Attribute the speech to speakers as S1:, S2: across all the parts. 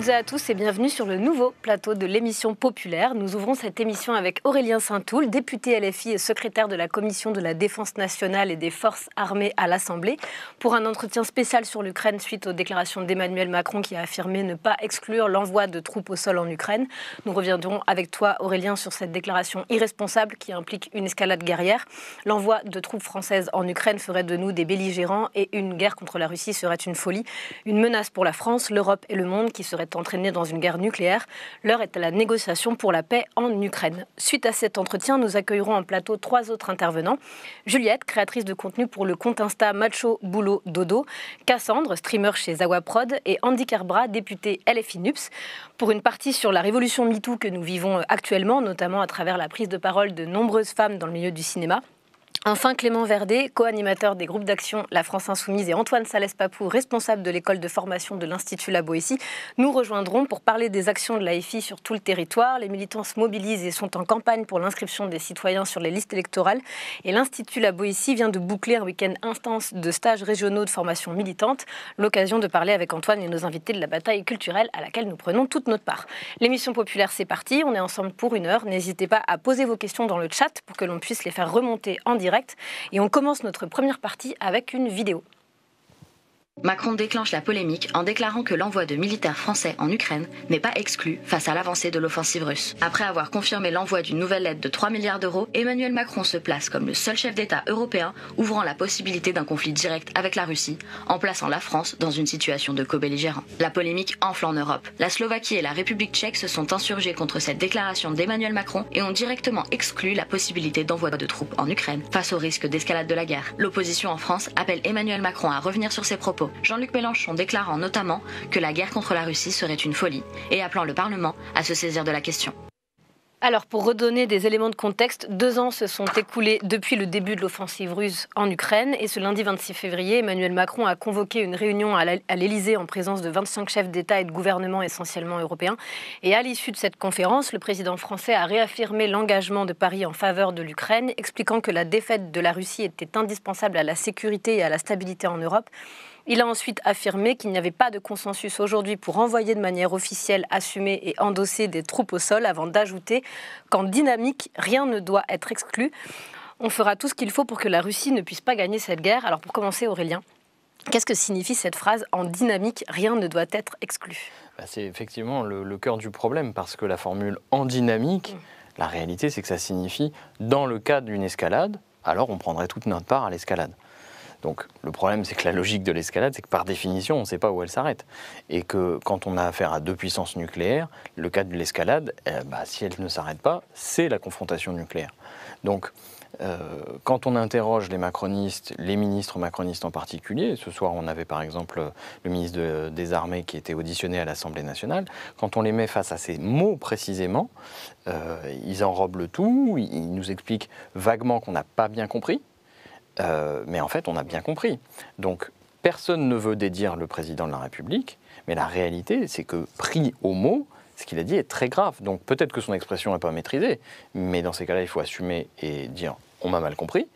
S1: toutes et à tous et bienvenue sur le nouveau plateau de l'émission populaire. Nous ouvrons cette émission avec Aurélien Saint-Toul, député LFI et secrétaire de la Commission de la Défense nationale et des Forces armées à l'Assemblée, pour un entretien spécial sur l'Ukraine suite aux déclarations d'Emmanuel Macron qui a affirmé ne pas exclure l'envoi de troupes au sol en Ukraine. Nous reviendrons avec toi Aurélien sur cette déclaration irresponsable qui implique une escalade guerrière. L'envoi de troupes françaises en Ukraine ferait de nous des belligérants et une guerre contre la Russie serait une folie, une menace pour la France, l'Europe et le monde qui serait entraîné dans une guerre nucléaire. L'heure est à la négociation pour la paix en Ukraine. Suite à cet entretien, nous accueillerons en plateau trois autres intervenants. Juliette, créatrice de contenu pour le compte Insta Macho Boulot Dodo. Cassandre, streamer chez Zawaprod. Et Andy Kerbra, député LFI NUPS. Pour une partie sur la révolution MeToo que nous vivons actuellement, notamment à travers la prise de parole de nombreuses femmes dans le milieu du cinéma. Enfin, Clément Verdet, co-animateur des groupes d'action La France Insoumise et Antoine Salès-Papou, responsable de l'école de formation de l'Institut La nous rejoindront pour parler des actions de l'AFI sur tout le territoire. Les militants se mobilisent et sont en campagne pour l'inscription des citoyens sur les listes électorales. Et l'Institut La vient de boucler un week-end intense de stages régionaux de formation militante. L'occasion de parler avec Antoine et nos invités de la bataille culturelle à laquelle nous prenons toute notre part. L'émission populaire, c'est parti. On est ensemble pour une heure. N'hésitez pas à poser vos questions dans le chat pour que l'on puisse les faire remonter en direct et on commence notre première partie avec une vidéo.
S2: Macron déclenche la polémique en déclarant que l'envoi de militaires français en Ukraine n'est pas exclu face à l'avancée de l'offensive russe. Après avoir confirmé l'envoi d'une nouvelle aide de 3 milliards d'euros, Emmanuel Macron se place comme le seul chef d'État européen ouvrant la possibilité d'un conflit direct avec la Russie, en plaçant la France dans une situation de co-belligérant. La polémique enfle en Europe. La Slovaquie et la République tchèque se sont insurgées contre cette déclaration d'Emmanuel Macron et ont directement exclu la possibilité d'envoi de troupes en Ukraine face au risque d'escalade de la guerre. L'opposition en France appelle Emmanuel Macron à revenir sur ses propos Jean-Luc Mélenchon déclarant notamment que la guerre contre la Russie serait une folie et appelant le Parlement à se saisir de la question.
S1: Alors, pour redonner des éléments de contexte, deux ans se sont écoulés depuis le début de l'offensive russe en Ukraine. Et ce lundi 26 février, Emmanuel Macron a convoqué une réunion à l'Élysée en présence de 25 chefs d'État et de gouvernement essentiellement européens. Et à l'issue de cette conférence, le président français a réaffirmé l'engagement de Paris en faveur de l'Ukraine, expliquant que la défaite de la Russie était indispensable à la sécurité et à la stabilité en Europe il a ensuite affirmé qu'il n'y avait pas de consensus aujourd'hui pour envoyer de manière officielle, assumer et endosser des troupes au sol, avant d'ajouter qu'en dynamique, rien ne doit être exclu. On fera tout ce qu'il faut pour que la Russie ne puisse pas gagner cette guerre. Alors pour commencer, Aurélien, Qu'est-ce que signifie cette phrase En dynamique, rien ne doit être exclu
S3: bah, C'est effectivement le, cœur du problème, parce que la formule en dynamique, mm. la réalité, c'est que ça signifie dans le cadre d'une escalade, alors on prendrait toute notre part à l'escalade. Donc le problème, c'est que la logique de l'escalade, c'est que par définition, on ne sait pas où elle s'arrête. Et que quand on a affaire à deux puissances nucléaires, le cas de l'escalade, eh, bah, si elle ne s'arrête pas, c'est la confrontation nucléaire. Donc euh, quand on interroge les macronistes, les ministres macronistes en particulier, ce soir on avait par exemple le ministre des Armées qui était auditionné à l'Assemblée nationale, quand on les met face à ces mots précisément, euh, ils enrobent le tout, ils nous expliquent vaguement qu'on n'a pas bien compris, euh, mais en fait, on a bien compris. Donc, personne ne veut dédire le président de la République, mais la réalité, c'est que pris au mot, ce qu'il a dit est très grave. Donc, peut-être que son expression n'est pas maîtrisée, mais dans ces cas-là, il faut assumer et dire on m'a mal compris,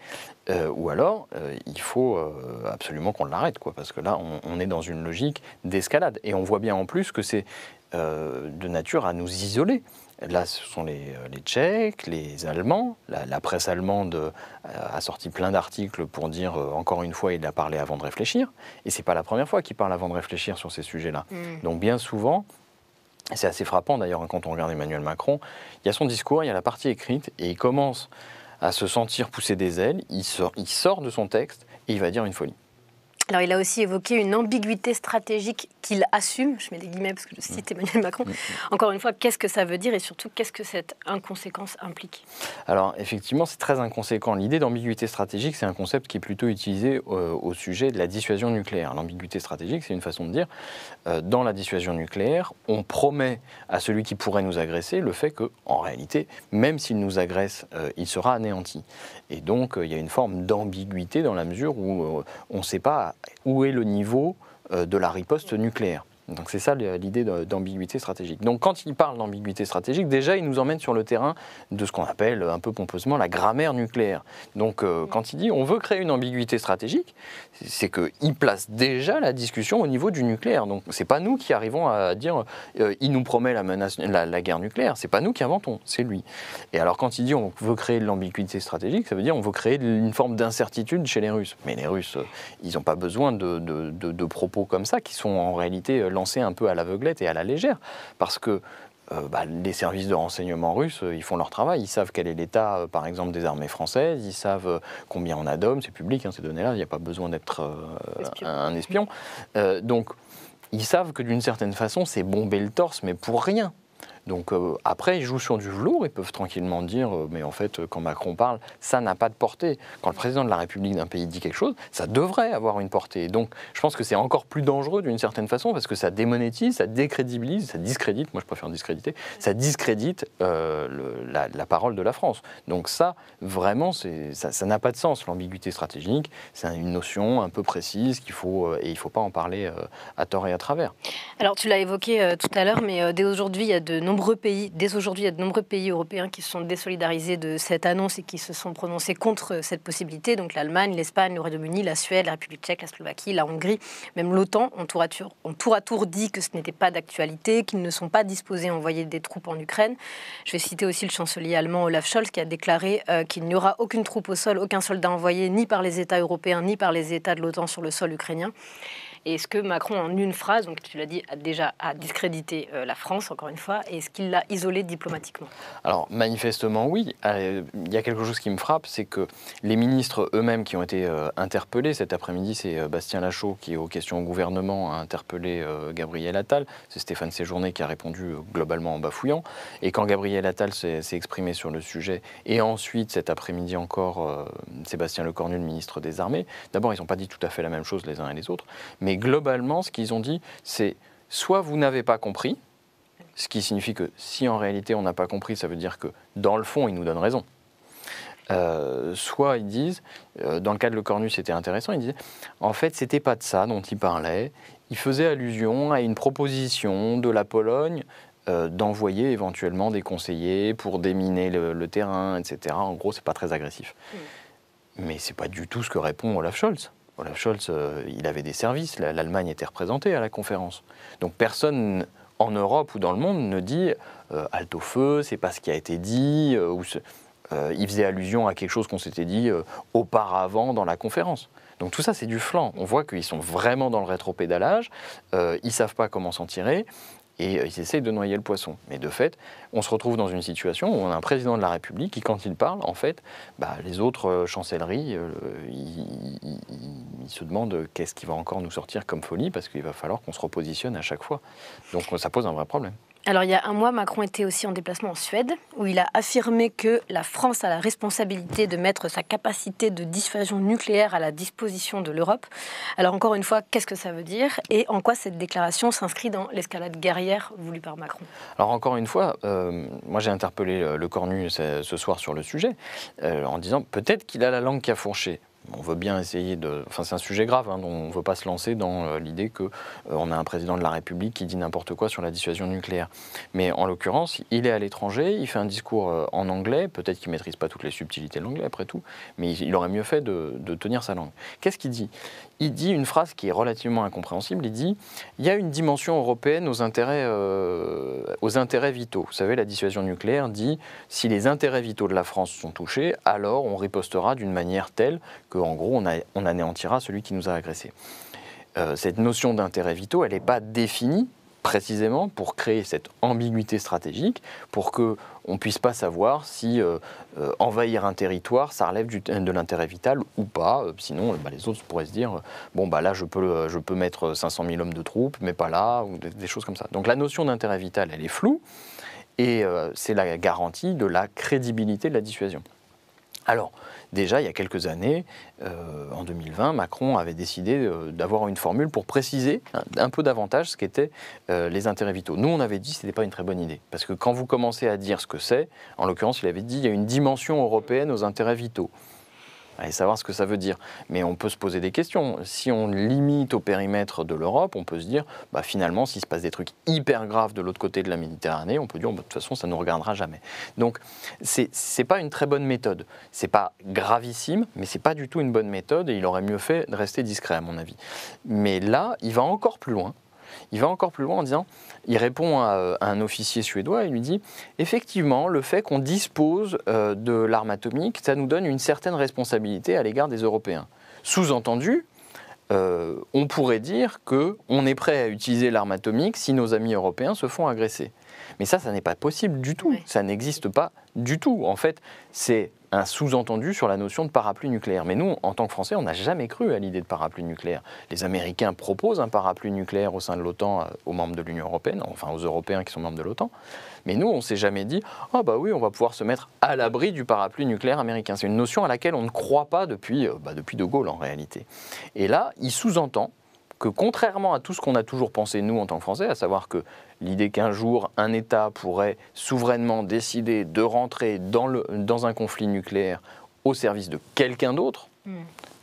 S3: euh, ou alors euh, il faut absolument qu'on l'arrête, quoi, parce que là, on, est dans une logique d'escalade. Et on voit bien en plus que c'est de nature à nous isoler. Là, ce sont les, euh, Tchèques, les Allemands. La, presse allemande euh, a sorti plein d'articles pour dire, euh, encore une fois, il a parlé avant de réfléchir. Et ce n'est pas la première fois qu'il parle avant de réfléchir sur ces sujets-là. Mm. Donc bien souvent, c'est assez frappant d'ailleurs hein, quand on regarde Emmanuel Macron, il y a son discours, il y a la partie écrite, et il commence à se sentir pousser des ailes, il sort, il sort de son texte, et il va dire une folie.
S1: Alors, il a aussi évoqué une ambiguïté stratégique qu'il assume, je mets les guillemets parce que je cite Emmanuel Macron. Encore une fois, qu'est-ce que ça veut dire et surtout, qu'est-ce que cette inconséquence implique?
S3: Alors, effectivement, c'est très inconséquent. L'idée d'ambiguïté stratégique, c'est un concept qui est plutôt utilisé euh, au sujet de la dissuasion nucléaire. L'ambiguïté stratégique, c'est une façon de dire, euh, dans la dissuasion nucléaire, on promet à celui qui pourrait nous agresser le fait que, en réalité, même s'il nous agresse, euh, il sera anéanti. Et donc, il y a une forme d'ambiguïté dans la mesure où on ne sait pas où est le niveau euh, de la riposte nucléaire. Donc c'est ça l'idée d'ambiguïté stratégique. Donc quand il parle d'ambiguïté stratégique, déjà il nous emmène sur le terrain de ce qu'on appelle un peu pompeusement la grammaire nucléaire. Donc euh, quand il dit on veut créer une ambiguïté stratégique, c'est qu'il place déjà la discussion au niveau du nucléaire. Donc c'est pas nous qui arrivons à dire euh, il nous promet la, menace, la, guerre nucléaire, c'est pas nous qui inventons, c'est lui. Et alors quand il dit on veut créer de l'ambiguïté stratégique, ça veut dire on veut créer une forme d'incertitude chez les Russes. Mais les Russes, euh, ils n'ont pas besoin de, propos comme ça qui sont en réalité lancés un peu à l'aveuglette et à la légère, parce que euh, bah, les services de renseignement russes, euh, ils font leur travail. Ils savent quel est l'état, euh, par exemple, des armées françaises. Ils savent combien on a d'hommes. C'est public, hein, ces données-là. Il n'y a pas besoin d'être un espion. donc, ils savent que d'une certaine façon, c'est bomber le torse, mais pour rien. Donc euh, après, ils jouent sur du velours, ils peuvent tranquillement dire, euh, mais en fait, quand Macron parle, ça n'a pas de portée. Quand le président de la République d'un pays dit quelque chose, ça devrait avoir une portée. Donc je pense que c'est encore plus dangereux d'une certaine façon, parce que ça démonétise, ça décrédibilise, ça discrédite, moi je préfère discréditer, ça discrédite euh, la, parole de la France. Donc ça, vraiment, ça n'a pas de sens, l'ambiguïté stratégique, c'est une notion un peu précise qu'il faut, et il ne faut pas en parler à tort et à travers.
S1: Alors tu l'as évoqué tout à l'heure, mais dès aujourd'hui, il y a de nombreux dès aujourd'hui, il y a de nombreux pays européens qui se sont désolidarisés de cette annonce et qui se sont prononcés contre cette possibilité. Donc l'Allemagne, l'Espagne, le Royaume-Uni, la Suède, la République tchèque, la Slovaquie, la Hongrie, même l'OTAN ont tour, à tour, ont tour à tour dit que ce n'était pas d'actualité, qu'ils ne sont pas disposés à envoyer des troupes en Ukraine. Je vais citer aussi le chancelier allemand Olaf Scholz qui a déclaré euh, qu'il n'y aura aucune troupe au sol, aucun soldat envoyé ni par les États européens ni par les États de l'OTAN sur le sol ukrainien. Est-ce que Macron, en une phrase, donc tu l'as dit, a déjà discrédité euh, la France, encore une fois, et est-ce qu'il l'a isolée diplomatiquement?
S3: Alors, manifestement, oui. Euh, il y a quelque chose qui me frappe, c'est que les ministres eux-mêmes qui ont été euh, interpellés cet après-midi, c'est Bastien Lachaud qui, aux questions au gouvernement, a interpellé Gabriel Attal. C'est Stéphane Séjourné qui a répondu globalement en bafouillant. Et quand Gabriel Attal s'est exprimé sur le sujet, et ensuite cet après-midi encore, Sébastien Lecornu, le ministre des Armées, d'abord, ils n'ont pas dit tout à fait la même chose les uns et les autres, mais globalement, ce qu'ils ont dit, c'est soit vous n'avez pas compris, ce qui signifie que si en réalité on n'a pas compris, ça veut dire que dans le fond, ils nous donnent raison. Euh, soit ils disent, euh, dans le cas de Le Cornu, c'était intéressant, ils disaient, en fait, c'était pas de ça dont il parlait. Il faisait allusion à une proposition de la Pologne euh, d'envoyer éventuellement des conseillers pour déminer le, terrain, etc. En gros, c'est pas très agressif. Mais Mais c'est pas du tout ce que répond Olaf Scholz. Olaf Scholz, euh, il avait des services, l'Allemagne était représentée à la conférence. Donc personne en Europe ou dans le monde ne dit euh, halte au feu, c'est pas ce qui a été dit, euh, ou il faisait allusion à quelque chose qu'on s'était dit auparavant dans la conférence. Donc tout ça, c'est du flanc. On voit qu'ils sont vraiment dans le rétropédalage, ils savent pas comment s'en tirer, et euh, ils essayent de noyer le poisson. Mais de fait, on se retrouve dans une situation où on a un président de la République qui, quand il parle, en fait, bah, les autres euh, chancelleries, euh, ils, se demandent qu'est-ce qui va encore nous sortir comme folie, parce qu'il va falloir qu'on se repositionne à chaque fois. Donc ça pose un vrai problème.
S1: Alors il y a un mois, Macron était aussi en déplacement en Suède, où il a affirmé que la France a la responsabilité de mettre sa capacité de dissuasion nucléaire à la disposition de l'Europe. Alors encore une fois, qu'est-ce que ça veut dire et en quoi cette déclaration s'inscrit dans l'escalade guerrière voulue par Macron?
S3: Alors encore une fois, euh, moi j'ai interpellé le Cornu ce, soir sur le sujet, euh, en disant peut-être qu'il a la langue qui a fourché on veut bien essayer de. Enfin, c'est un sujet grave, hein, on ne veut pas se lancer dans euh, l'idée qu'on euh, a un président de la République qui dit n'importe quoi sur la dissuasion nucléaire. Mais en l'occurrence, il est à l'étranger, il fait un discours euh, en anglais, peut-être qu'il ne maîtrise pas toutes les subtilités de l'anglais après tout, mais il, aurait mieux fait de tenir sa langue. Qu'est-ce qu'il dit? Il dit une phrase qui est relativement incompréhensible il dit il y a une dimension européenne aux intérêts, intérêts vitaux. Vous savez, la dissuasion nucléaire dit si les intérêts vitaux de la France sont touchés, alors on ripostera d'une manière telle qu'en gros, on, anéantira celui qui nous a agressés. Euh, cette notion d'intérêt vitaux, elle n'est pas définie précisément pour créer cette ambiguïté stratégique, pour qu'on ne puisse pas savoir si euh, euh, envahir un territoire, ça relève de l'intérêt vital ou pas. sinon, bah, les autres pourraient se dire, bon, bah, là, je peux, je peux mettre 500 000 hommes de troupes, mais pas là, ou des, des choses comme ça. Donc la notion d'intérêt vital, elle est floue, et c'est la garantie de la crédibilité de la dissuasion. Alors, déjà, il y a quelques années, euh, en 2020, Macron avait décidé euh, d'avoir une formule pour préciser un, peu davantage ce qu'étaient euh, les intérêts vitaux. Nous, on avait dit que ce n'était pas une très bonne idée. Parce que quand vous commencez à dire ce que c'est, en l'occurrence, il avait dit qu'il y a une dimension européenne aux intérêts vitaux. Allez savoir ce que ça veut dire. Mais on peut se poser des questions. Si on limite au périmètre de l'Europe, on peut se dire, bah, finalement, s'il se passe des trucs hyper graves de l'autre côté de la Méditerranée, on peut dire, bah, de toute façon, ça ne nous regardera jamais. Donc, c'est n'est pas une très bonne méthode. C'est pas gravissime, mais c'est pas du tout une bonne méthode et il aurait mieux fait de rester discret, à mon avis. Mais là, il va encore plus loin. Il va encore plus loin en disant, il répond à, un officier suédois, il lui dit, effectivement, le fait qu'on dispose euh, de l'arme atomique, ça nous donne une certaine responsabilité à l'égard des Européens. Sous-entendu, euh, on pourrait dire qu'on est prêt à utiliser l'arme atomique si nos amis européens se font agresser. Mais ça, ça n'est pas possible du tout. Ça n'existe pas du tout. En fait, c'est un sous-entendu sur la notion de parapluie nucléaire. Mais nous, en tant que Français, on n'a jamais cru à l'idée de parapluie nucléaire. Les Américains proposent un parapluie nucléaire au sein de l'OTAN euh, aux membres de l'Union européenne, enfin aux Européens qui sont membres de l'OTAN. Mais nous, on s'est jamais dit, ah oh bah oui, on va pouvoir se mettre à l'abri du parapluie nucléaire américain. C'est une notion à laquelle on ne croit pas depuis, euh, bah, depuis De Gaulle en réalité. Et là, il sous-entend que contrairement à tout ce qu'on a toujours pensé nous en tant que Français, à savoir que l'idée qu'un jour un État pourrait souverainement décider de rentrer dans, le, dans un conflit nucléaire au service de quelqu'un d'autre, hmm.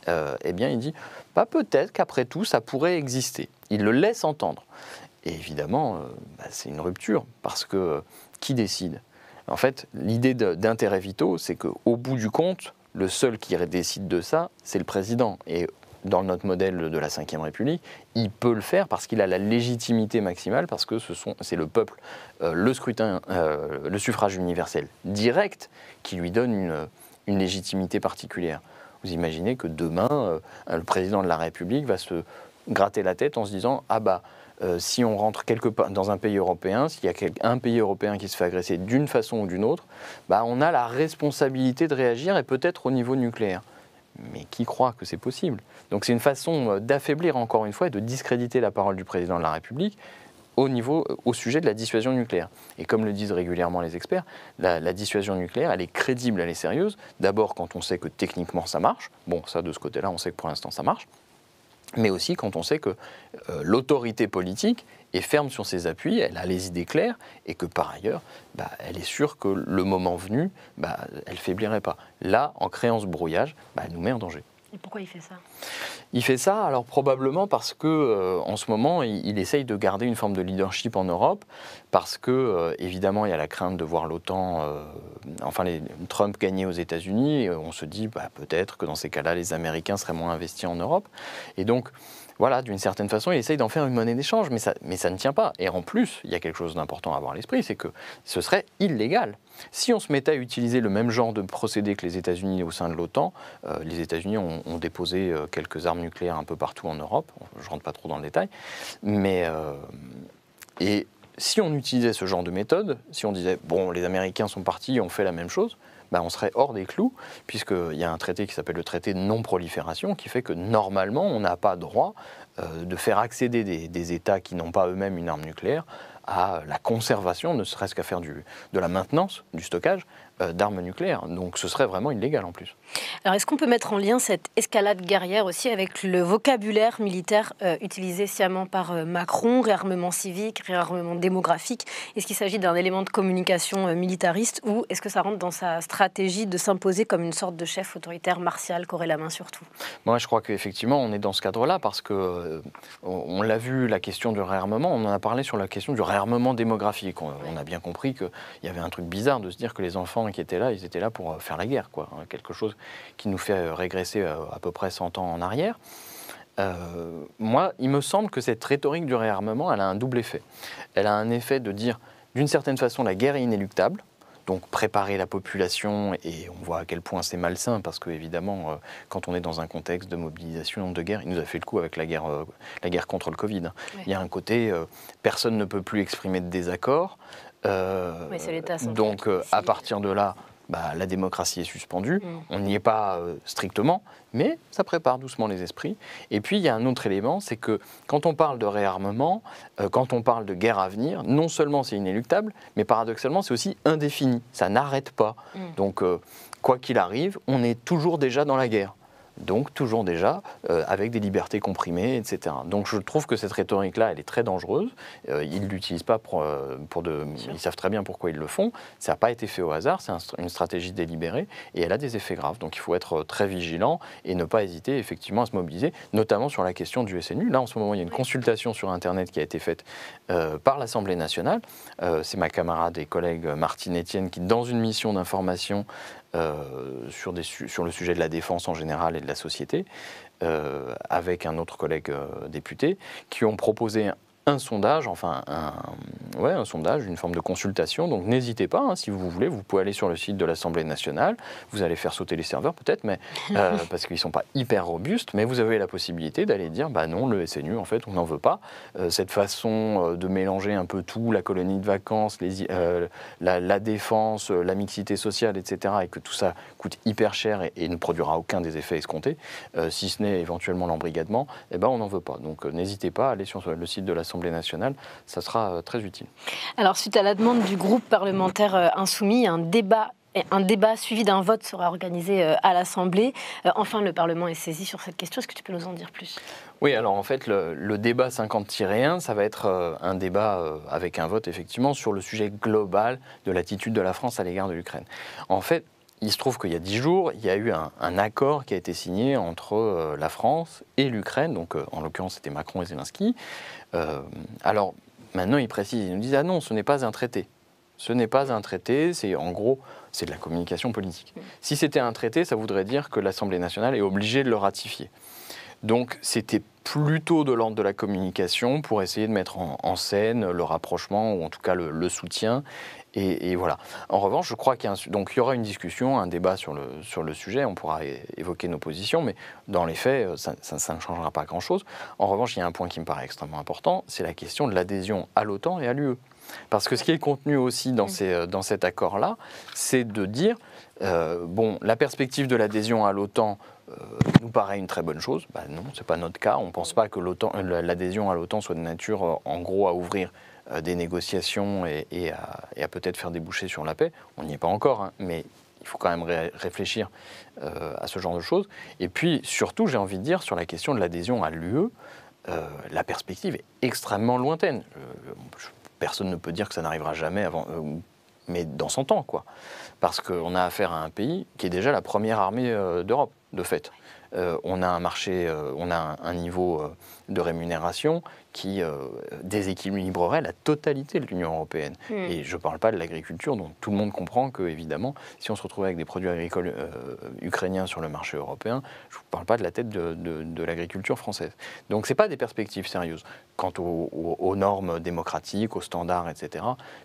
S3: euh, eh bien il dit bah, peut-être qu'après tout ça pourrait exister. Il le laisse entendre. Et évidemment, euh, bah, c'est une rupture parce que euh, qui décide? En fait, l'idée d'intérêt vitaux, c'est qu'au bout du compte, le seul qui décide de ça, c'est le président. Et dans notre modèle de la Ve République, il peut le faire parce qu'il a la légitimité maximale, parce que c'est le peuple, euh, le scrutin, euh, le suffrage universel direct qui lui donne une, une, légitimité particulière. Vous imaginez que demain, euh, le président de la République va se gratter la tête en se disant ah bah si on rentre quelque part dans un pays européen, s'il y a un pays européen qui se fait agresser d'une façon ou d'une autre, bah on a la responsabilité de réagir et peut-être au niveau nucléaire. Mais qui croit que c'est possible? Donc c'est une façon euh, d'affaiblir encore une fois et de discréditer la parole du président de la République au, euh, sujet de la dissuasion nucléaire. Et comme le disent régulièrement les experts, la, dissuasion nucléaire, elle est crédible, elle est sérieuse. D'abord quand on sait que techniquement ça marche. Bon, ça de ce côté-là, on sait que pour l'instant ça marche. Mais aussi quand on sait que euh, l'autorité politique est ferme sur ses appuis, elle a les idées claires, et que par ailleurs, bah, elle est sûre que le moment venu, bah, elle ne faiblirait pas. Là, en créant ce brouillage, bah, elle nous met en danger.
S1: Et pourquoi il fait ça?
S3: Il fait ça, alors probablement parce que euh, en ce moment, il, essaye de garder une forme de leadership en Europe, parce que euh, évidemment, il y a la crainte de voir l'OTAN, euh, enfin les, Trump gagner aux États-Unis. On se dit peut-être que dans ces cas-là, les Américains seraient moins investis en Europe, et donc voilà, d'une certaine façon, il essaye d'en faire une monnaie d'échange, mais ça, mais ça ne tient pas. Et en plus, il y a quelque chose d'important à avoir à l'esprit, c'est que ce serait illégal. Si on se mettait à utiliser le même genre de procédé que les États-Unis au sein de l'OTAN, euh, les États-Unis ont, déposé euh, quelques armes nucléaires un peu partout en Europe, je ne rentre pas trop dans le détail, mais... Euh, et si on utilisait ce genre de méthode, si on disait, bon, les Américains sont partis, on fait la même chose, bah, on serait hors des clous, puisqu'il y a un traité qui s'appelle le traité de non-prolifération, qui fait que normalement, on n'a pas droit euh, de faire accéder des, États qui n'ont pas eux-mêmes une arme nucléaire à la conservation, ne serait-ce qu'à faire de la maintenance, du stockage d'armes nucléaires. Donc ce serait vraiment illégal en plus.
S1: Alors est-ce qu'on peut mettre en lien cette escalade guerrière aussi avec le vocabulaire militaire euh, utilisé sciemment par euh, Macron, réarmement civique, réarmement démographique? Est-ce qu'il s'agit d'un élément de communication militariste ou est-ce que ça rentre dans sa stratégie de s'imposer comme une sorte de chef autoritaire martial qui aurait la main sur tout?
S3: Moi je crois qu'effectivement on est dans ce cadre-là parce que on l'a vu la question du réarmement, on en a parlé sur la question du réarmement démographique. On, on a bien compris qu'il y avait un truc bizarre de se dire que les enfants qui étaient là, ils étaient là pour euh, faire la guerre, quoi. Hein, quelque chose qui nous fait euh, régresser euh, à peu près 100 ans en arrière. moi, il me semble que cette rhétorique du réarmement, elle a un double effet. Elle a un effet de dire, d'une certaine façon, la guerre est inéluctable, donc préparer la population, et on voit à quel point c'est malsain, parce que évidemment, quand on est dans un contexte de mobilisation, de guerre, il nous a fait le coup avec la guerre, la guerre contre le Covid. Hein. Il y a un côté, personne ne peut plus exprimer de désaccord,
S1: euh,
S3: donc euh, à partir de là, bah, la démocratie est suspendue. Mm. On n'y est pas euh, strictement, mais ça prépare doucement les esprits. Et puis il y a un autre élément, c'est que quand on parle de réarmement, quand on parle de guerre à venir, non seulement c'est inéluctable, mais paradoxalement c'est aussi indéfini. Ça n'arrête pas. Mm. Donc quoi qu'il arrive, on est toujours déjà dans la guerre. Donc toujours déjà euh, avec des libertés comprimées, etc. Donc je trouve que cette rhétorique-là, elle est très dangereuse. Euh, ils ne l'utilisent pas pour, euh, pour de... Ils savent très bien pourquoi ils le font. Ça n'a pas été fait au hasard, c'est une stratégie délibérée et elle a des effets graves. Donc il faut être très vigilant et ne pas hésiter effectivement à se mobiliser, notamment sur la question du SNU. Là, en ce moment, il y a une consultation sur Internet qui a été faite par l'Assemblée nationale. c'est ma camarade et collègue Martine Etienne qui, dans une mission d'information, euh, sur, le sujet de la défense en général et de la société, euh, avec un autre collègue euh, député, qui ont proposé un sondage, enfin un, ouais, un sondage, une forme de consultation. Donc n'hésitez pas, hein, si vous voulez, vous pouvez aller sur le site de l'Assemblée nationale. Vous allez faire sauter les serveurs peut-être, mais euh, parce qu'ils ne sont pas hyper robustes, mais vous avez la possibilité d'aller dire, bah non, le SNU, en fait, on n'en veut pas. Euh, cette façon euh, de mélanger un peu tout, la colonie de vacances, les, la, la, défense, la mixité sociale, etc., et que tout ça coûte hyper cher et, ne produira aucun des effets escomptés, si ce n'est éventuellement l'embrigadement, eh ben on n'en veut pas. Donc n'hésitez pas à aller sur le site de l'Assemblée nationale, ça sera euh, très utile.
S1: Alors, suite à la demande du groupe parlementaire euh, insoumis, un débat un débat suivi d'un vote sera organisé euh, à l'Assemblée. Enfin, le Parlement est saisi sur cette question. Est-ce que tu peux nous en dire plus?
S3: Oui, alors en fait, le, débat 50-1, ça va être un débat avec un vote, effectivement, sur le sujet global de l'attitude de la France à l'égard de l'Ukraine. En fait, il se trouve qu'il y a dix jours, il y a eu un, accord qui a été signé entre la France et l'Ukraine, donc en l'occurrence c'était Macron et Zelensky. Euh, alors maintenant ils précisent, ils nous disent ah non, ce n'est pas un traité. Ce n'est pas un traité, c'est en gros c'est de la communication politique. Si c'était un traité, ça voudrait dire que l'Assemblée nationale est obligée de le ratifier. Donc c'était plutôt de l'ordre de la communication pour essayer de mettre en, scène le rapprochement ou en tout cas le soutien et, voilà. En revanche, je crois qu'il y, donc, il y aura une discussion, un débat sur le, sur le sujet, on pourra évoquer nos positions, mais dans les faits, euh, ça, ça, ne changera pas grand-chose. En revanche, il y a un point qui me paraît extrêmement important, c'est la question de l'adhésion à l'OTAN et à l'UE. Parce que ce qui est contenu aussi dans, ces, euh, dans cet accord-là, c'est de dire, euh, bon, la perspective de l'adhésion à l'OTAN nous paraît une très bonne chose. Ben non, ce n'est pas notre cas. On ne pense pas que l'adhésion à l'OTAN soit de nature, en gros, à ouvrir des négociations et, à, peut-être faire déboucher sur la paix. On n'y est pas encore, hein, mais il faut quand même réfléchir euh, à ce genre de choses. Et puis, surtout, j'ai envie de dire, sur la question de l'adhésion à l'UE, euh, la perspective est extrêmement lointaine. personne ne peut dire que ça n'arrivera jamais avant, mais dans son temps, quoi. Parce qu'on a affaire à un pays qui est déjà la première armée d'Europe, de fait. On a un marché, on a un niveau de rémunération qui euh, déséquilibrerait la totalité de l'Union européenne. Hmm. Et je ne parle pas de l'agriculture, dont tout le monde comprend que, évidemment, si on se retrouve avec des produits agricoles euh, ukrainiens sur le marché européen, je ne vous parle pas de la tête de, l'agriculture française. Donc ce pas des perspectives sérieuses. Quant aux, normes démocratiques, aux standards, etc.,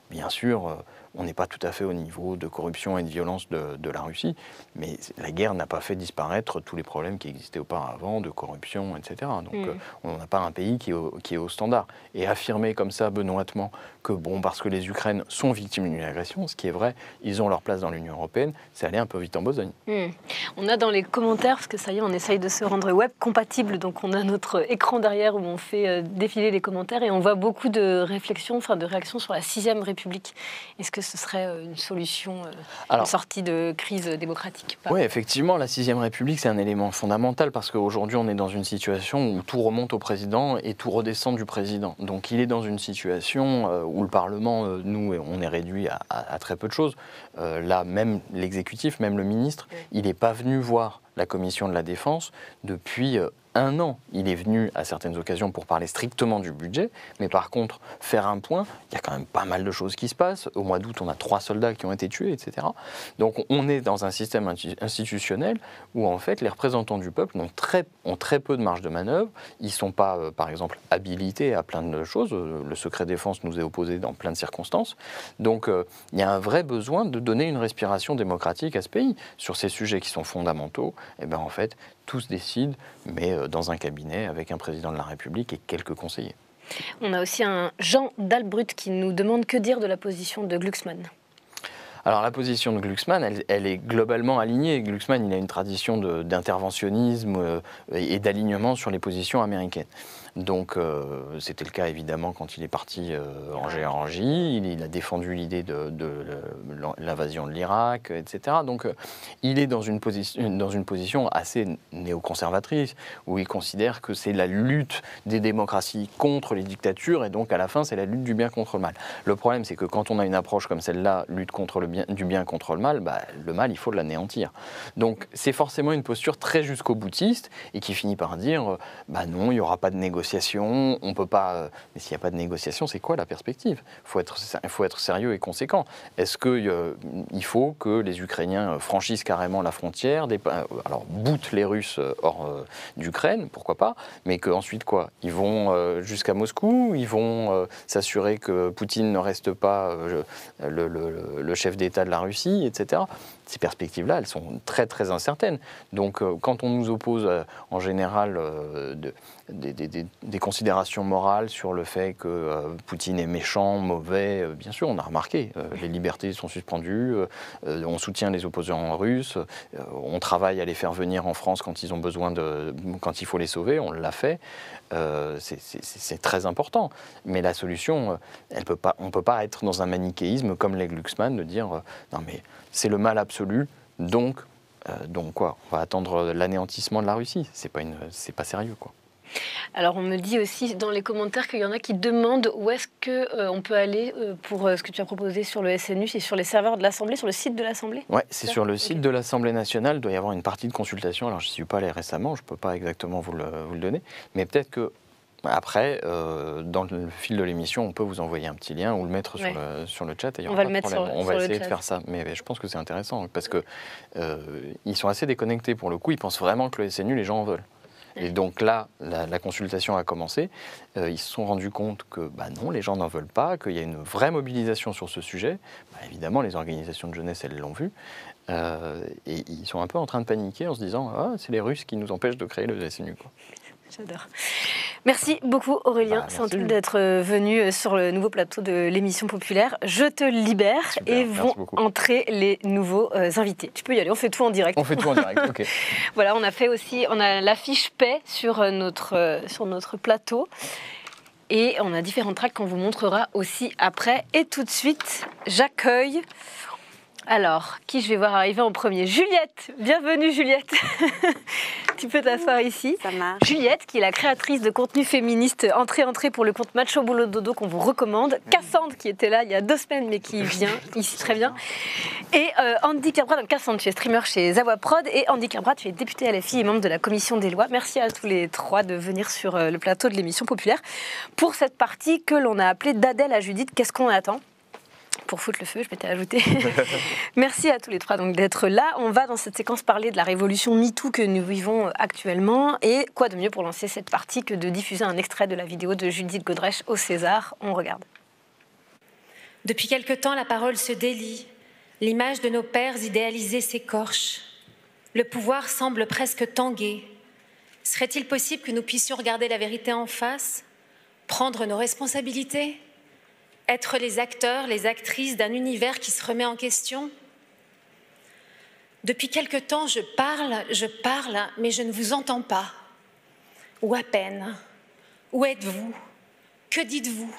S3: bien sûr, euh, on n'est pas tout à fait au niveau de corruption et de violence de, la Russie, mais la guerre n'a pas fait disparaître tous les problèmes qui existaient auparavant, de corruption, etc. Donc hmm. on n'a pas un pays qui qui est au standard. Et affirmer comme ça benoîtement que, bon, parce que les Ukraines sont victimes d'une agression, ce qui est vrai, ils ont leur place dans l'Union européenne, c'est aller un peu vite en besogne.
S1: Hmm. On a dans les commentaires, parce que ça y est, on essaye de se rendre web compatible, donc on a notre écran derrière où on fait euh, défiler les commentaires et on voit beaucoup de réflexions, enfin de réactions sur la sixième République. Est-ce que ce serait euh, une solution, euh, une sortie de crise démocratique
S3: Oui, effectivement, la sixième République, c'est un élément fondamental parce qu'aujourd'hui, on est dans une situation où tout remonte au président et tout redescend du président. Donc il est dans une situation euh, où le Parlement, euh, nous, on est réduit à, très peu de choses. Euh, là, même l'exécutif, même le ministre, il n'est pas venu voir la commission de la défense depuis un an. Il est venu à certaines occasions pour parler strictement du budget, mais par contre, faire un point, il y a quand même pas mal de choses qui se passent. Au mois d'août, on a trois soldats qui ont été tués, etc. Donc on est dans un système institutionnel où en fait les représentants du peuple ont très, peu de marge de manœuvre. Ils ne sont pas, euh, par exemple, habilités à plein de choses. Le secret défense nous est opposé dans plein de circonstances. Donc euh, il y a un vrai besoin de donner une respiration démocratique à ce pays sur ces sujets qui sont fondamentaux. Et eh ben en fait, tous décident, mais euh, dans un cabinet avec un président de la République et quelques conseillers.
S1: On a aussi un Jean Dalbrut qui nous demande que dire de la position de Glucksmann.
S3: Alors la position de Glucksmann, elle, est globalement alignée. Glucksmann, il a une tradition d'interventionnisme euh, et d'alignement sur les positions américaines. Donc c'était le cas évidemment quand il est parti en Géorgie. Il, a défendu l'idée de, l'invasion de l'Irak, etc. Donc il est dans une, position, dans une position assez néoconservatrice où il considère que c'est la lutte des démocraties contre les dictatures et donc à la fin c'est la lutte du bien contre le mal. Le problème c'est que quand on a une approche comme celle-là, lutte contre le bien, du bien contre le mal, bah, le mal il faut l'anéantir. Donc c'est forcément une posture très jusqu'au boutiste et qui finit par dire euh, bah non, il n'y aura pas de négociation, on peut pas. Euh, mais s'il n'y a pas de négociation, c'est quoi la perspective? Il faut être, sérieux et conséquent. Est-ce qu'il euh, faut que les Ukrainiens franchissent carrément la frontière, alors boutent les Russes hors d'Ukraine, pourquoi pas, mais qu'ensuite quoi? Ils vont jusqu'à Moscou, ils vont s'assurer que Poutine ne reste pas le, le chef d'État de la Russie, etc ces perspectives-là, elles sont très très incertaines. Donc euh, quand on nous oppose euh, en général euh, des, considérations morales sur le fait que Poutine est méchant, mauvais, bien sûr, on a remarqué, les libertés sont suspendues, on soutient les opposants russes, on travaille à les faire venir en France quand ils ont besoin de, quand il faut les sauver, on l'a fait. C'est très important. Mais la solution, pas, on ne peut pas être dans un manichéisme comme les Glucksmann de dire non mais c'est le mal absolu, donc, euh, donc quoi On va attendre l'anéantissement de la Russie. C'est pas, pas sérieux, quoi.
S1: Alors on me dit aussi dans les commentaires qu'il y en a qui demandent où est-ce que euh, on peut aller euh, pour ce que tu as proposé sur le SNU, c'est sur les serveurs de l'Assemblée, sur le site de l'Assemblée
S3: Oui, c'est sur le site de l'Assemblée nationale. Il doit y avoir une partie de consultation. Alors je ne suis pas allé récemment, je ne peux pas exactement vous le, vous le donner, mais peut-être que après, euh, dans le fil de l'émission, on peut vous envoyer un petit lien ou le mettre sur, le, sur le chat.
S1: on va le mettre sur,
S3: On va essayer de faire ça. Mais, je pense que c'est intéressant parce qu'ils euh, sont assez déconnectés pour le coup. Ils pensent vraiment que le SNU, les gens en veulent. Et donc là, la, consultation a commencé. Euh, ils se sont rendus compte que bah non, les gens n'en veulent pas, qu'il y a une vraie mobilisation sur ce sujet. Bah, évidemment, les organisations de jeunesse, elles l'ont vu. et ils sont un peu en train de paniquer en se disant ah, c'est les Russes qui nous empêchent de créer le SNU.
S1: J'adore. Merci beaucoup Aurélien bah, d'être euh, venu euh, sur le nouveau plateau de l'émission populaire. Je te libère et vont entrer les nouveaux euh, invités. Tu peux y aller, on fait tout en direct.
S3: On fait tout en direct, ok.
S1: voilà, on a fait aussi, on a l'affiche paix sur notre, sur notre plateau. Et on a différents tracks qu'on vous montrera aussi après. Et tout de suite, j'accueille alors, qui je vais voir arriver en premier? Juliette Bienvenue Juliette Tu peux t'asseoir ici.
S4: Ça marche.
S1: Juliette, qui est la créatrice de contenu féministe Entrée-Entrée pour le compte Macho Boulot Dodo qu'on vous recommande. Cassandre, qui était là il y a deux semaines, mais qui vient ici très bien. Et euh, Andy Cabra, donc Cassandre, tu es streamer chez Zawa Prod. Et Andy Cabra, tu es député à la fille et membre de la commission des lois. Merci à tous les trois de venir sur euh, le plateau de l'émission populaire pour cette partie que l'on a appelée d'Adèle à Judith. Qu'est-ce qu'on attend? Pour foutre le feu, je m'étais ajouté. Merci à tous les trois d'être là. On va dans cette séquence parler de la révolution MeToo que nous vivons actuellement. Et quoi de mieux pour lancer cette partie que de diffuser un extrait de la vidéo de Judith Godrèche au César? On regarde.
S5: Depuis quelque temps, la parole se délie. L'image de nos pères idéalisés s'écorche. Le pouvoir semble presque tanguer. Serait-il possible que nous puissions regarder la vérité en face, prendre nos responsabilités? Être les acteurs, les actrices d'un univers qui se remet en question Depuis quelque temps, je parle, je parle, mais je ne vous entends pas. Ou à peine. Où êtes-vous? Que dites-vous?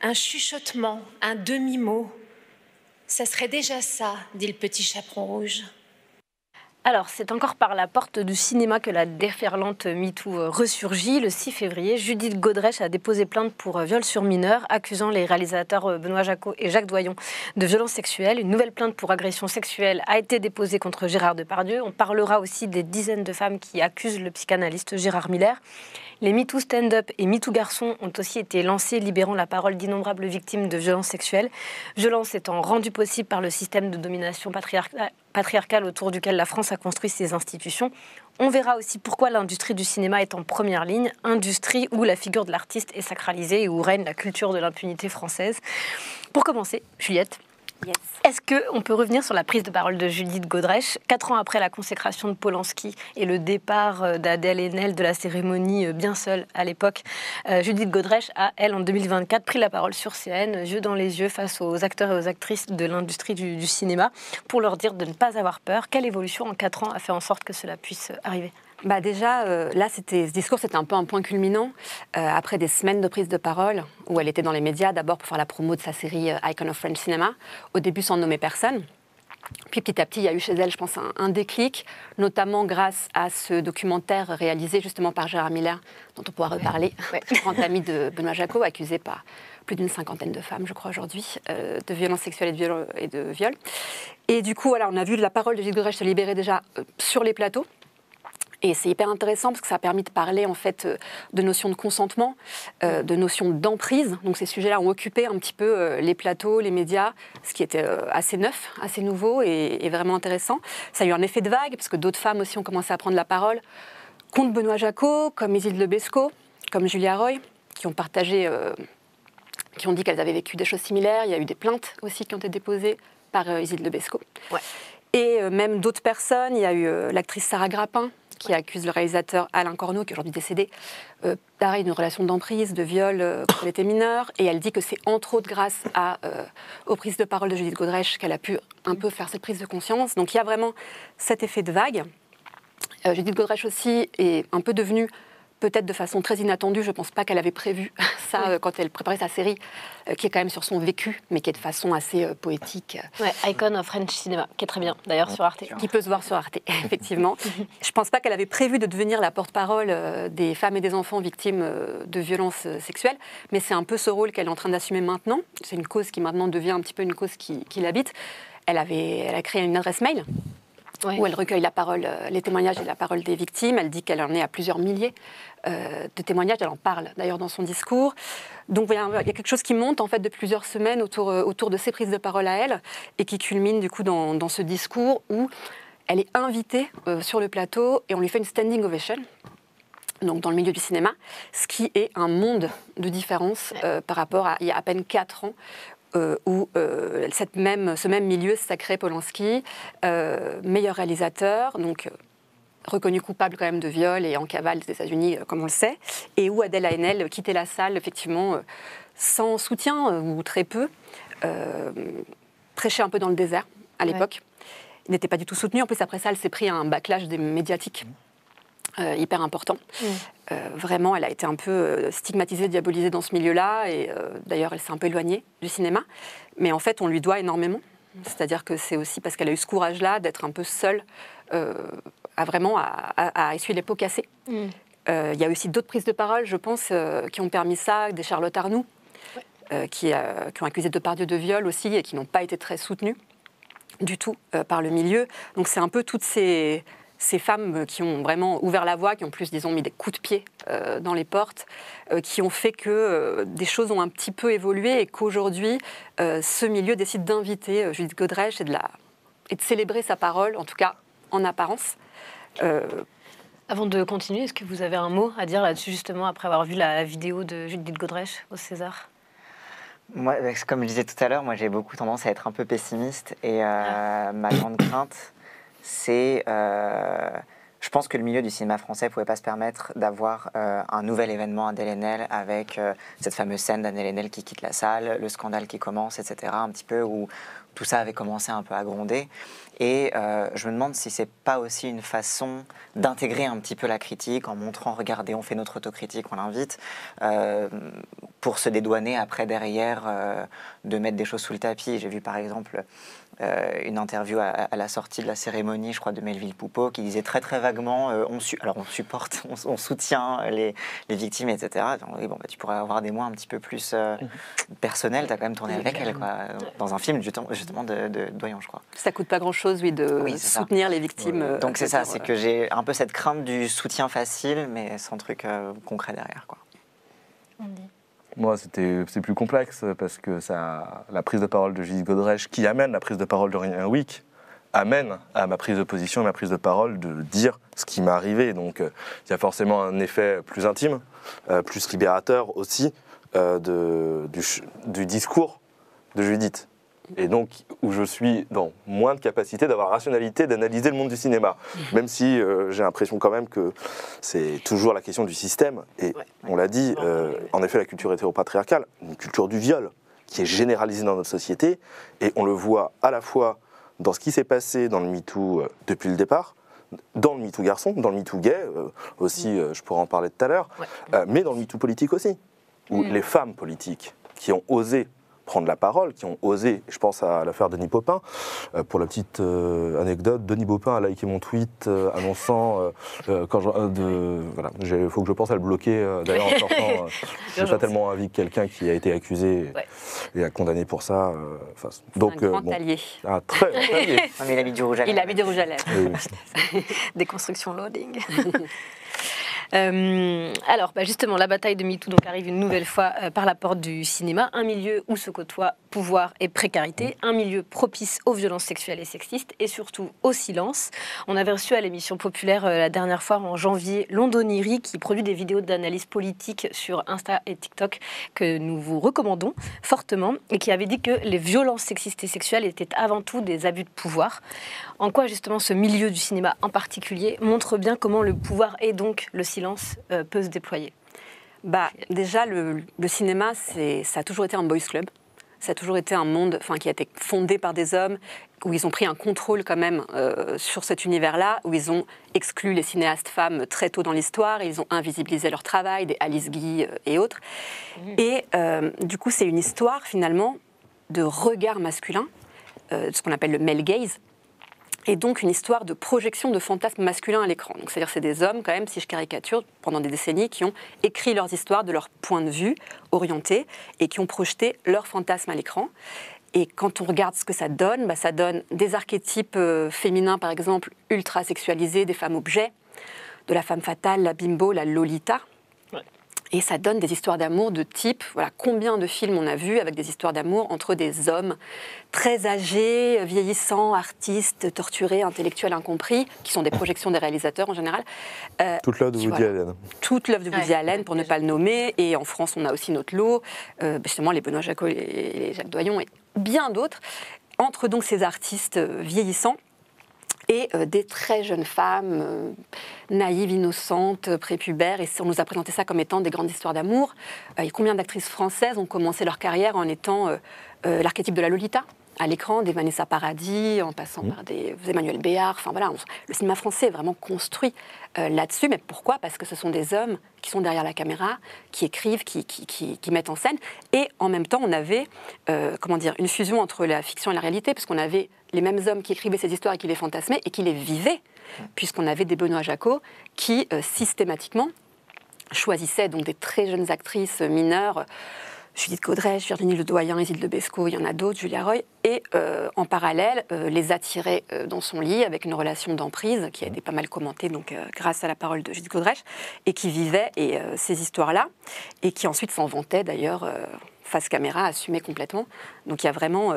S5: Un chuchotement, un demi-mot. Ça serait déjà ça, dit le petit chaperon rouge.
S1: Alors, c'est encore par la porte du cinéma que la déferlante MeToo euh, ressurgit. Le 6 février, Judith Godrèche a déposé plainte pour euh, viol sur mineur, accusant les réalisateurs euh, Benoît Jacot et Jacques Doyon de violences sexuelles. Une nouvelle plainte pour agression sexuelle a été déposée contre Gérard Depardieu. On parlera aussi des dizaines de femmes qui accusent le psychanalyste Gérard Miller. Les MeToo Stand-up et MeToo Garçons ont aussi été lancés, libérant la parole d'innombrables victimes de violences sexuelles. Violences étant rendues possibles par le système de domination patriarcale autour duquel la France a construit ses institutions. On verra aussi pourquoi l'industrie du cinéma est en première ligne, industrie où la figure de l'artiste est sacralisée et où règne la culture de l'impunité française. Pour commencer, Juliette, est-ce qu'on peut revenir sur la prise de parole de Judith Godrèche Quatre ans après la consécration de Polanski et le départ euh, d'Adèle Haenel de la cérémonie euh, bien seule à l'époque, euh, Judith Godrèche a, elle, en 2024, pris la parole sur scène, yeux dans les yeux, face aux acteurs et aux actrices de l'industrie du, du cinéma, pour leur dire de ne pas avoir peur. Quelle évolution en quatre ans a fait en sorte que cela puisse arriver?
S4: Bah déjà, euh, là, ce discours, c'était un peu un point culminant euh, après des semaines de prise de parole où elle était dans les médias, d'abord pour faire la promo de sa série euh, Icon of French Cinema, au début sans nommer personne. Puis petit à petit, il y a eu chez elle, je pense, un, un déclic, notamment grâce à ce documentaire réalisé justement par Gérard Miller, dont on pourra reparler, grand ami de Benoît Jacot, accusé par plus d'une cinquantaine de femmes, je crois, aujourd'hui, euh, de violences sexuelles et de, viol, et de viols. Et du coup, voilà, on a vu la parole de Gilles Godrèche se libérer déjà euh, sur les plateaux. Et c'est hyper intéressant parce que ça a permis de parler en fait euh, de notions de consentement, euh, de notions d'emprise. Donc ces sujets-là ont occupé un petit peu euh, les plateaux, les médias, ce qui était euh, assez neuf, assez nouveau et, et vraiment intéressant. Ça a eu un effet de vague parce que d'autres femmes aussi ont commencé à prendre la parole contre Benoît Jacot, comme Isilde Lebesco, comme Julia Roy, qui ont partagé, qui ont dit qu'elles avaient vécu des choses similaires. Il y a eu des plaintes aussi qui ont été déposées par Isilde Lebesco.
S1: Ouais.
S4: Et même d'autres personnes. Il y a eu l'actrice Sarah Grappin qui accuse le réalisateur Alain Corneau, qui est aujourd'hui décédé, euh, pareil, d'une relation d'emprise, de viol euh, quand elle était mineure. Et elle dit que c'est entre autres grâce euh, aux prises de parole de Judith Godrèche qu'elle a pu un peu faire cette prise de conscience. Donc il y a vraiment cet effet de vague. Euh, Judith Godrèche aussi est un peu devenue, peut-être de façon très inattendue, je ne pense pas qu'elle avait prévu ça euh, quand elle préparait sa série, euh, qui est quand même sur son vécu, mais qui est de façon assez euh, poétique,
S1: Ouais, Icon of French Cinema, qui est très bien, d'ailleurs, sur Arte.
S4: qui peut se voir sur Arte, effectivement. je ne pense pas qu'elle avait prévu de devenir la porte-parole des femmes et des enfants victimes de violences sexuelles, mais c'est un peu ce rôle qu'elle est en train d'assumer maintenant. C'est une cause qui maintenant devient un petit peu une cause qui, qui l'habite. Elle, avait, elle a créé une adresse mail
S1: Ouais.
S4: où elle recueille la parole, euh, les témoignages et la parole des victimes. Elle dit qu'elle en est à plusieurs milliers euh, de témoignages. Elle en parle d'ailleurs dans son discours. Donc il y a quelque chose qui monte en fait de plusieurs semaines autour, euh, autour de ces prises de parole à elle et qui culmine du coup dans, dans ce discours où elle est invitée euh, sur le plateau et on lui fait une standing ovation. Donc dans le milieu du cinéma, ce qui est un monde de différence euh, par rapport à il y a à peine 4 ans euh, où euh, cette même, ce même milieu sacré Polanski, euh, meilleur réalisateur, donc reconnu coupable quand même de viol et en cavale des États-Unis, comme on le sait, et où Adèle Haenel quittait la salle effectivement sans soutien ou très peu, prêchait un peu dans le désert à
S1: Ouais.
S4: l'époque. Il n'était pas du tout soutenu. En plus, après ça, elle s'est pris un backlash des médiatique euh, hyper important. Euh, vraiment, elle a été un peu euh, stigmatisée, diabolisée dans ce milieu-là, et euh, d'ailleurs, elle s'est un peu éloignée du cinéma. Mais en fait, on lui doit énormément. C'est-à-dire que c'est aussi parce qu'elle a eu ce courage-là d'être un peu seule, euh, à vraiment à, à- à essuyer les pots cassés.
S1: Mm.
S4: Il y a aussi d'autres prises de parole, je pense, qui ont permis ça, des Charlotte Arnoux, qui, qui ont accusé Depardieu de viol aussi et qui n'ont pas été très soutenues du tout par le milieu. Donc c'est un peu toutes ces, ces femmes qui ont vraiment ouvert la voie, qui ont plus, disons, mis des coups de pied euh, dans les portes, euh, qui ont fait que euh, des choses ont un petit peu évolué et qu'aujourd'hui, euh, ce milieu décide d'inviter euh, Judith Godrèche et de, la, et de célébrer sa parole, en tout cas en apparence. Euh,
S1: Avant de continuer, est-ce que vous avez un mot à dire là-dessus, justement, après avoir vu la vidéo de Judith Godrèche au César?
S6: Moi, euh, comme je disais tout à l'heure, moi j'ai beaucoup tendance à être un peu pessimiste et euh, ma grande crainte, c'est, euh, je pense que le milieu du cinéma français ne pouvait pas se permettre d'avoir euh, un nouvel événement à Delenel avec euh, cette fameuse scène d'Anne qui quitte la salle, le scandale qui commence, etc. Un petit peu où tout ça avait commencé un peu à gronder. Et je me demande si c'est pas aussi une façon d'intégrer un petit peu la critique en montrant, regardez, on fait notre autocritique, on l'invite, pour se dédouaner après derrière de mettre des choses sous le tapis. J'ai vu par exemple euh, une interview à, à la sortie de la cérémonie, je crois, de Melville Poupeau, qui disait très très vaguement, euh, on, su- alors on supporte, on, on soutient les, les victimes, etc. Donc, oui, bon, bah, tu pourrais avoir des mots un petit peu plus euh, personnels, tu as quand même tourné avec elle, quoi, dans un film justement, justement de, de Doyon, je crois.
S4: ça coûte pas grand-chose, oui, de
S6: Oui, ça.
S4: soutenir les victimes. euh,
S6: Donc c'est ça, c'est que j'ai un peu cette crainte du soutien facile, mais sans truc euh, concret derrière. Quoi.
S7: Moi, c'était c'est plus complexe parce que la prise de parole de Judith Godrèche, qui amène la prise de parole de Rien Week, amène à ma prise de position et ma prise de parole de dire ce qui m'est arrivé. Donc, euh, il y a forcément un effet plus intime, euh, plus libérateur aussi euh, du discours de Judith. Et donc, où je suis dans moins de capacité d'avoir rationalité d'analyser le monde du cinéma. Même si euh, j'ai l'impression quand même que c'est toujours la question du système. Et
S4: Ouais.
S7: on l'a dit, euh, en effet, la culture hétéropatriarcale, une culture du viol qui est généralisée dans notre société. Et on le voit à la fois dans ce qui s'est passé dans le MeToo euh, depuis le départ, dans le MeToo garçon, dans le MeToo gay, euh, aussi, euh, je pourrais en parler tout à l'heure,
S1: Ouais.
S7: mais dans le MeToo politique aussi, où
S1: Mm.
S7: les femmes politiques qui ont osé prendre la parole, qui ont osé, je pense à l'affaire Denis Popin, euh, pour la petite euh, anecdote, Denis Popin a liké mon tweet euh, annonçant, quand je, euh, de, voilà, il faut que je pense à le bloquer, euh, d'ailleurs en sortant, euh, je n'ai pas tellement envie que quelqu'un qui a été accusé
S1: Ouais.
S7: et a condamné pour ça, euh.
S4: Donc, un
S7: euh,
S4: grand
S7: bon,
S4: allié.
S7: un très grand allié.
S6: Non, mais il a mis du rouge à
S4: Il
S6: lèvres.
S4: a mis des rouges à lèvres.
S7: Oui.
S1: Déconstruction loading. Euh, alors, bah, justement, la bataille de MeToo donc, arrive une nouvelle fois euh, par la porte du cinéma, un milieu où se côtoient pouvoir et précarité, un milieu propice aux violences sexuelles et sexistes et surtout au silence. On avait reçu à l'émission populaire euh, la dernière fois en janvier Londoniri qui produit des vidéos d'analyse politique sur Insta et TikTok que nous vous recommandons fortement et qui avait dit que les violences sexistes et sexuelles étaient avant tout des abus de pouvoir. En quoi justement ce milieu du cinéma en particulier montre bien comment le pouvoir et donc le silence euh, peut se déployer.
S4: Bah, déjà, le, le cinéma, ça a toujours été un boys club. Ça a toujours été un monde enfin, qui a été fondé par des hommes, où ils ont pris un contrôle quand même euh, sur cet univers-là, où ils ont exclu les cinéastes femmes très tôt dans l'histoire, ils ont invisibilisé leur travail, des Alice Guy euh, et autres. Et euh, du coup, c'est une histoire finalement de regard masculin, euh, ce qu'on appelle le male gaze, et donc une histoire de projection de fantasmes masculins à l'écran. C'est-à-dire c'est des hommes quand même, si je caricature, pendant des décennies, qui ont écrit leurs histoires de leur point de vue orienté et qui ont projeté leurs fantasmes à l'écran. Et quand on regarde ce que ça donne, bah, ça donne des archétypes euh, féminins, par exemple, ultra sexualisés, des femmes objets, de la femme fatale, la bimbo, la lolita. Et ça donne des histoires d'amour de type, voilà, combien de films on a vu avec des histoires d'amour entre des hommes très âgés, vieillissants, artistes, torturés, intellectuels incompris, qui sont des projections des réalisateurs en général. Euh,
S7: Toute l'œuvre de Woody
S4: Voilà.
S7: Allen.
S4: toute l'œuvre de Woody
S1: Ouais,
S4: Allen, pour ne pas le nommer. Et en France, on a aussi notre lot, euh, justement les Benoît Jacot et les Jacques Doyon et bien d'autres, entre donc ces artistes euh, vieillissants et euh, des très jeunes femmes, euh, naïves, innocentes, euh, prépubères. Et on nous a présenté ça comme étant des grandes histoires d'amour. Et combien d'actrices françaises ont commencé leur carrière en étant l'archétype de la Lolita à l'écran, des Vanessa Paradis, en passant par des Emmanuel Béard. Enfin voilà, on- le cinéma français est vraiment construit euh, là-dessus. Mais pourquoi? Parce que ce sont des hommes qui sont derrière la caméra, qui écrivent, qui, qui- qui- qui mettent en scène. Et en même temps, on avait, euh, comment dire, une fusion entre la fiction et la réalité, puisqu'on avait les mêmes hommes qui écrivaient ces histoires et qui les fantasmaient et qui les vivaient, puisqu'on avait des Benoît Jacot qui euh, systématiquement choisissaient donc des très jeunes actrices euh, mineures. euh, Judith Godrèche, Virginie Ledoyen, Isilde de Besco, il y en a d'autres, Julia Roy, et en parallèle, les attirait euh, dans son lit avec une relation d'emprise qui a été pas mal commentée donc, grâce à la parole de Judith Godrèche, et qui vivait et, ces histoires-là, et qui ensuite s'en vantait d'ailleurs face caméra, assumée complètement. Donc il y a vraiment...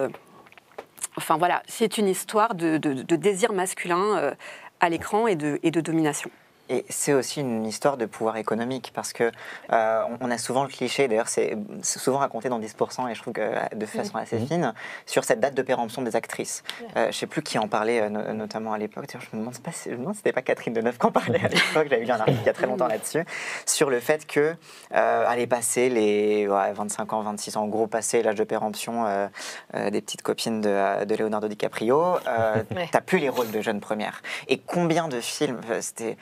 S4: enfin voilà, c'est une histoire de, désir masculin euh, à l'écran et de domination.
S6: Et c'est aussi une histoire de pouvoir économique parce que euh, on- a souvent le cliché, d'ailleurs c'est souvent raconté dans 10% et je trouve que euh, de façon assez fine, sur cette date de péremption des actrices. Euh, je ne sais plus qui en parlait no- notamment à l'époque, je me demande pas si, c'était pas Catherine Deneuve qui en parlait à l'époque, j'avais lu un article il y a très longtemps là-dessus, sur le fait que euh, aller passer les ouais, 25 ans, 26 ans, en gros passer l'âge de péremption euh, euh, des petites copines de, de Leonardo DiCaprio, euh,
S1: Ouais.
S6: t'as plus les rôles de jeunes premières. Et combien de films, c'était...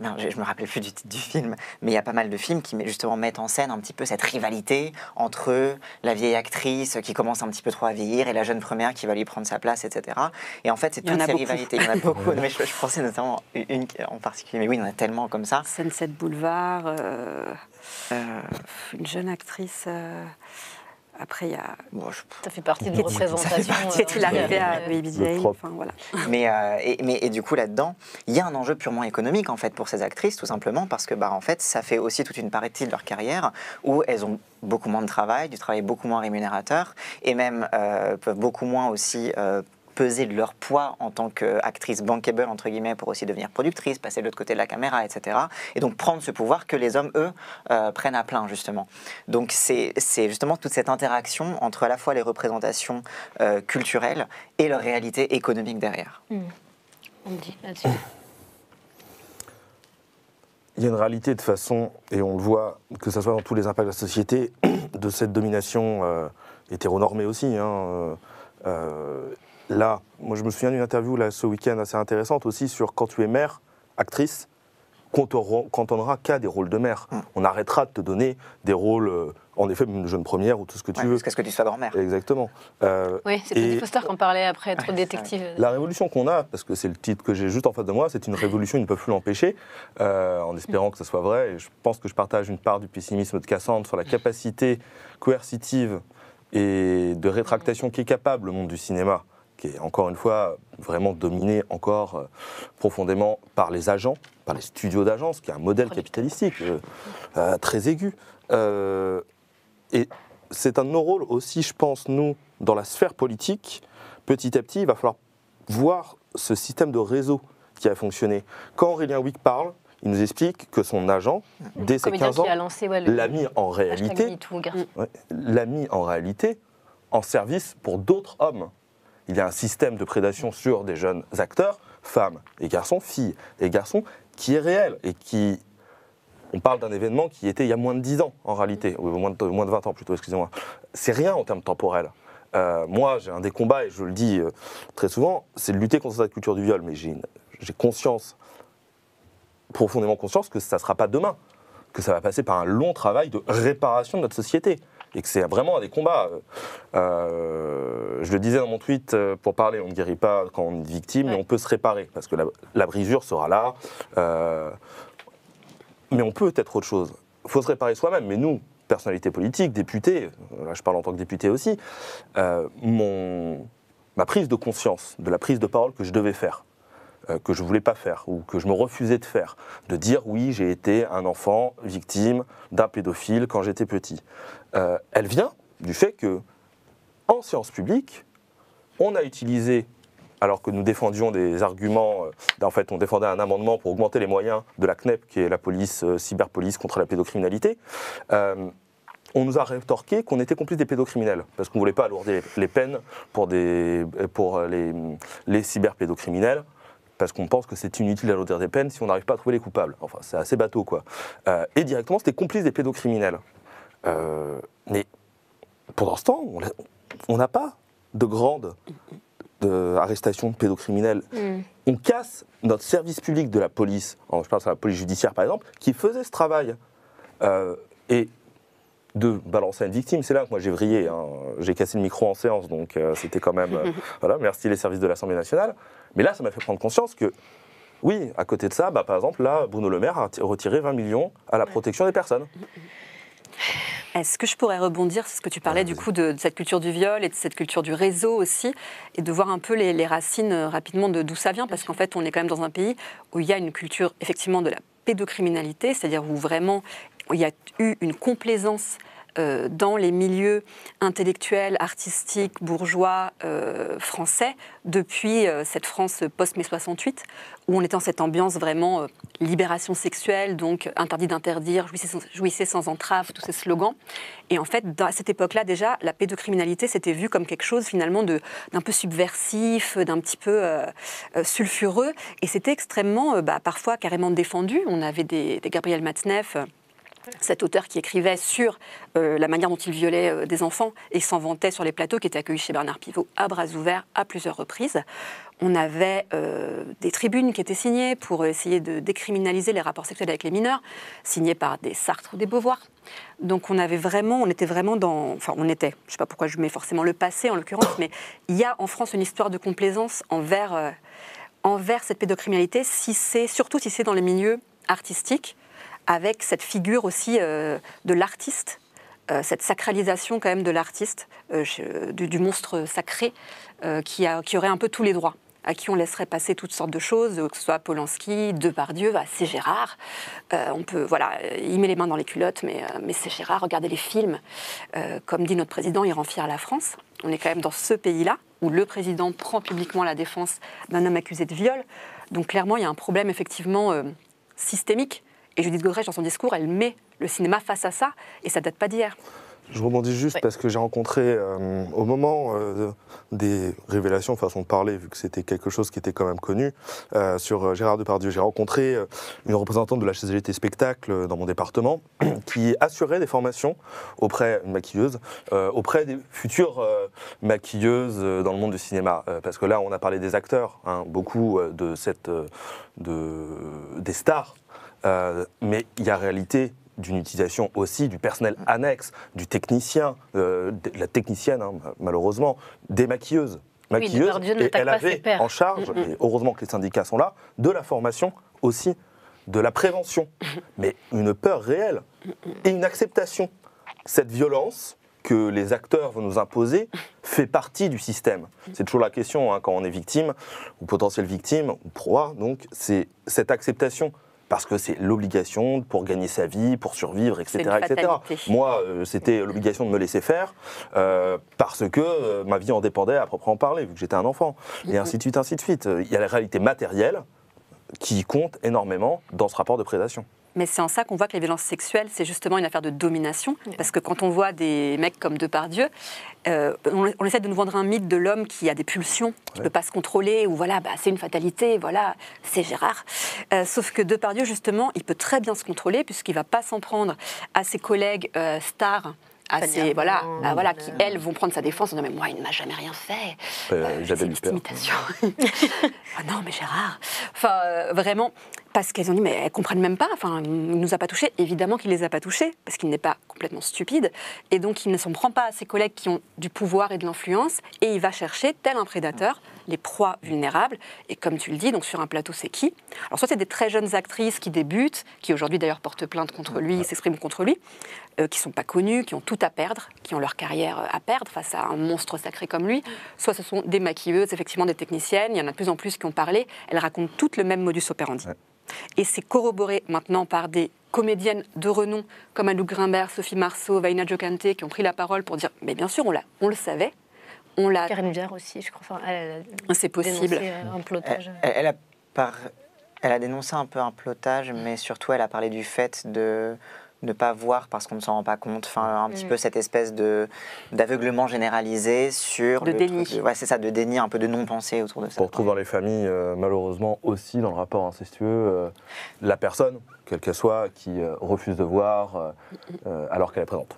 S6: Non, je, je me rappelais plus du titre du film, mais il y a pas mal de films qui justement mettent en scène un petit peu cette rivalité entre la vieille actrice qui commence un petit peu trop à vieillir et la jeune première qui va lui prendre sa place, etc. Et en fait, c'est toutes ces
S4: beaucoup.
S6: rivalités. Il y en a beaucoup. mais je, je pensais notamment une en particulier, mais oui, il y en a tellement comme ça.
S4: Sunset Boulevard, euh, euh, une jeune actrice. euh, après, il y a.
S6: Bon, je-
S1: Ça fait partie de nos représentations.
S6: partie
S1: euh,
S4: C'est l'arrivée à Baby Jane. Enfin, voilà.
S6: mais, euh, et, mais, et du coup, là-dedans, il y a un enjeu purement économique, en fait, pour ces actrices, tout simplement, parce que, bah, en fait, ça fait aussi toute une partie de leur carrière où elles ont beaucoup moins de travail, du travail beaucoup moins rémunérateur, et même euh, peuvent beaucoup moins aussi euh, peser de leur poids en tant qu'actrice bankable, entre guillemets, pour aussi devenir productrice, passer de l'autre côté de la caméra, etc. Et donc prendre ce pouvoir que les hommes, eux, euh, prennent à plein, justement. Donc c'est c'est justement toute cette interaction entre à la fois les représentations euh, culturelles et leur réalité économique derrière.
S1: On me dit là-dessus.
S7: Il y a une réalité de façon, et on le voit, que ce soit dans tous les impacts de la société, de cette domination euh, hétéronormée aussi. hein, euh, là, moi je me souviens d'une interview là, ce week-end assez intéressante aussi sur quand tu es mère, actrice, qu'on t'entendra qu'à des rôles de mère.
S6: Mm.
S7: On arrêtera de te donner des rôles, euh, en effet, une jeune première ou tout ce que tu
S6: Ouais,
S7: veux.
S6: Jusqu'à ce que tu sois grand-mère.
S7: Exactement. Euh,
S1: Oui, Jodie Foster qu'on parlait après, être
S6: Ouais,
S1: détective.
S7: La révolution qu'on a, parce que c'est le titre que j'ai juste en face de moi, c'est une révolution, ils ne peuvent plus l'empêcher, euh, en espérant que ce soit vrai. Et je pense que je partage une part du pessimisme de Cassandre sur la capacité coercitive et de rétractation qui est capable le monde du cinéma, qui est encore une fois vraiment dominé encore euh, profondément par les agents, par les studios d'agence, qui est un modèle capitalistique euh, euh, très aigu. Euh, et c'est un de nos rôles aussi, je pense, nous, dans la sphère politique, petit à petit, il va falloir voir ce système de réseau qui a fonctionné. Quand Aurélien Wick parle, il nous explique que son agent, dès ses
S1: comédien
S7: 15 ans,
S1: ouais,
S7: l'a mis en réalité, l'a mis en réalité en service pour d'autres hommes. Il y a un système de prédation sur des jeunes acteurs, femmes et garçons, filles et garçons, qui est réel et qui. On parle d'un événement qui était il y a moins de 10 ans, en réalité, ou moins de, moins de 20 ans plutôt, excusez-moi. C'est rien en termes temporels. Euh, moi, j'ai un des combats, et je le dis euh, très souvent, c'est de lutter contre cette culture du viol, mais j'ai conscience, profondément conscience, que ça ne sera pas demain, que ça va passer par un long travail de réparation de notre société, et que c'est vraiment des combats. Euh, je le disais dans mon tweet, euh, pour parler, on ne guérit pas quand on est victime, mais on peut se réparer, parce que la, la brisure sera là, euh, mais on peut être autre chose. Il faut se réparer soi-même, mais nous, personnalités politiques, députés, euh, là je parle en tant que député aussi, euh, mon, ma prise de conscience de la prise de parole que je devais faire, euh, que je voulais pas faire ou que je me refusais de faire, de dire oui j'ai été un enfant victime d'un pédophile quand j'étais petit, euh, elle vient du fait que en séance publique, on a utilisé alors que nous défendions des arguments, euh, en fait on défendait un amendement pour augmenter les moyens de la CNEP, qui est la police euh, cyberpolice contre la pédocriminalité, euh, on nous a rétorqué qu'on était complice des pédocriminels, parce qu'on ne voulait pas alourdir les, les peines pour, des, pour les, les cyberpédocriminels, parce qu'on pense que c'est inutile d'alourdir des peines si on n'arrive pas à trouver les coupables. Enfin, c'est assez bateau, quoi. Euh, et directement, c'était complice des pédocriminels. Euh, mais pendant ce temps, on n'a pas de grande de arrestation de pédocriminels.
S1: Mm.
S7: On casse notre service public de la police, je pense à la police judiciaire par exemple, qui faisait ce travail. Euh, et de balancer à une victime, c'est là que moi j'ai vrillé. hein. J'ai cassé le micro en séance, donc euh, c'était quand même. euh, voilà, merci les services de l'Assemblée nationale. Mais là, ça m'a fait prendre conscience que, oui, à côté de ça, bah, par exemple, là, Bruno Le Maire a retiré 20 millions à la protection des personnes.
S4: Est-ce que je pourrais rebondir sur ce que tu parlais du coup de, de cette culture du viol et de cette culture du réseau aussi, et de voir un peu les, les racines euh, rapidement de d'où ça vient, parce qu'en fait on est quand même dans un pays où il y a une culture effectivement de la pédocriminalité, c'est-à-dire où vraiment il y a eu une complaisance euh, dans les milieux intellectuels, artistiques, bourgeois euh, français depuis euh, cette France post-mai 68, où on était dans cette ambiance vraiment libération sexuelle, donc interdit d'interdire, jouissez sans, entrave, tous ces slogans. Et en fait, à cette époque-là, déjà, la pédocriminalité s'était vue comme quelque chose finalement d'un peu subversif, d'un petit peu sulfureux, et c'était extrêmement, bah, parfois carrément défendu. On avait des, des Gabriel Matzneff, cet auteur qui écrivait sur euh, la manière dont il violait euh, des enfants et s'en vantait sur les plateaux, qui était accueilli chez Bernard Pivot à bras ouverts à plusieurs reprises. On avait euh, des tribunes qui étaient signées pour essayer de décriminaliser les rapports sexuels avec les mineurs, signées par des Sartre ou des Beauvoir. Donc on avait vraiment, on était vraiment dans, enfin on était, je ne sais pas pourquoi je mets forcément le passé en l'occurrence, mais il y a en France une histoire de complaisance envers, envers cette pédocriminalité, si c'est, surtout si c'est dans les milieux artistiques, avec cette figure aussi euh, de l'artiste, euh, cette sacralisation quand même de l'artiste, euh, du, monstre sacré, qui, aurait un peu tous les droits à qui on laisserait passer toutes sortes de choses, que ce soit Polanski, Depardieu, bah, c'est Gérard. On peut, voilà, il met les mains dans les culottes, mais, mais c'est Gérard. Regardez les films. Comme dit notre président, il rend fier la France. On est quand même dans ce pays-là où le président prend publiquement la défense d'un homme accusé de viol. Donc clairement, il y a un problème effectivement systémique. Et Judith Godrèche, dans son discours, elle met le cinéma face à ça, et ça date pas d'hier.
S7: Je rebondis juste parce que j'ai rencontré, euh, au moment euh, des révélations, façon de parler, vu que c'était quelque chose qui était quand même connu, euh, sur Gérard Depardieu, j'ai rencontré une représentante de la CGT Spectacle dans mon département qui assurait des formations auprès, une maquilleuse, auprès des futures maquilleuses dans le monde du cinéma. parce que là, on a parlé des acteurs, hein, beaucoup de cette, de, des stars. Mais il y a réalité d'une utilisation aussi du personnel annexe, du technicien, euh, de la technicienne, hein, malheureusement, des
S1: maquilleuses.
S7: Et elle avait en charge, mm, mm. et heureusement que les syndicats sont là, de la formation aussi, de la prévention. Mais une peur réelle et une acceptation. Cette violence que les acteurs vont nous imposer fait partie du système. C'est toujours la question hein, quand on est victime, ou potentielle victime, ou proie, donc c'est cette acceptation parce que c'est l'obligation pour gagner sa vie, pour survivre, etc. etc. Moi, euh, c'était l'obligation de me laisser faire euh, parce que euh, ma vie en dépendait à proprement parler, vu que j'étais un enfant, et ainsi de suite, ainsi de suite. Il y a la réalité matérielle qui compte énormément dans ce rapport de prédation.
S4: Mais c'est en ça qu'on voit que les violences sexuelles, c'est justement une affaire de domination. Parce que quand on voit des mecs comme Depardieu, euh, on, essaie de nous vendre un mythe de l'homme qui a des pulsions, qui ne peut pas se contrôler, ou voilà, bah, c'est une fatalité, voilà, c'est Gérard. Euh, sauf que Depardieu, justement, il peut très bien se contrôler, puisqu'il ne va pas s'en prendre à ses collègues euh, stars assez, voilà, bah, voilà, qui elles vont prendre sa défense en disant mais moi il ne m'a jamais rien fait.
S7: Euh, J'avais une
S4: imitation. ah non mais Gérard. Enfin euh, vraiment parce qu'elles ont dit mais elles comprennent même pas. Enfin il nous a pas touchés. Évidemment qu'il les a pas touchés parce qu'il n'est pas complètement stupide et donc il ne s'en prend pas à ses collègues qui ont du pouvoir et de l'influence et il va chercher tel un prédateur les proies vulnérables. Et comme tu le dis, donc sur un plateau, c'est qui? Alors soit c'est des très jeunes actrices qui débutent, qui aujourd'hui d'ailleurs portent plainte contre lui, s'expriment contre lui, euh, qui sont pas connues, qui ont tout à perdre, qui ont leur carrière à perdre face à un monstre sacré comme lui. Soit ce sont des maquilleuses, effectivement des techniciennes. Il y en a de plus en plus qui ont parlé. Elles racontent toutes le même modus operandi. Et c'est corroboré maintenant par des comédiennes de renom comme Anouk Grimbert, Sophie Marceau, Vaina Jokante, qui ont pris la parole pour dire Mais bien sûr, on, on le savait,
S1: on l'a. Karen Viard aussi, je crois.
S4: c'est possible.
S1: Euh, un plotage.
S6: Elle, a elle a dénoncé un peu un plotage, mais surtout elle a parlé du fait de ne pas voir parce qu'on ne s'en rend pas compte. Enfin, un petit mm. peu cette espèce de d'aveuglement généralisé sur
S4: de déni.
S6: ouais, c'est ça, de déni, un peu de non-pensée autour de ça.
S7: On retrouve dans les familles, euh, malheureusement aussi dans le rapport incestueux, euh, la personne, quelle qu'elle soit, qui refuse de voir alors qu'elle est présente.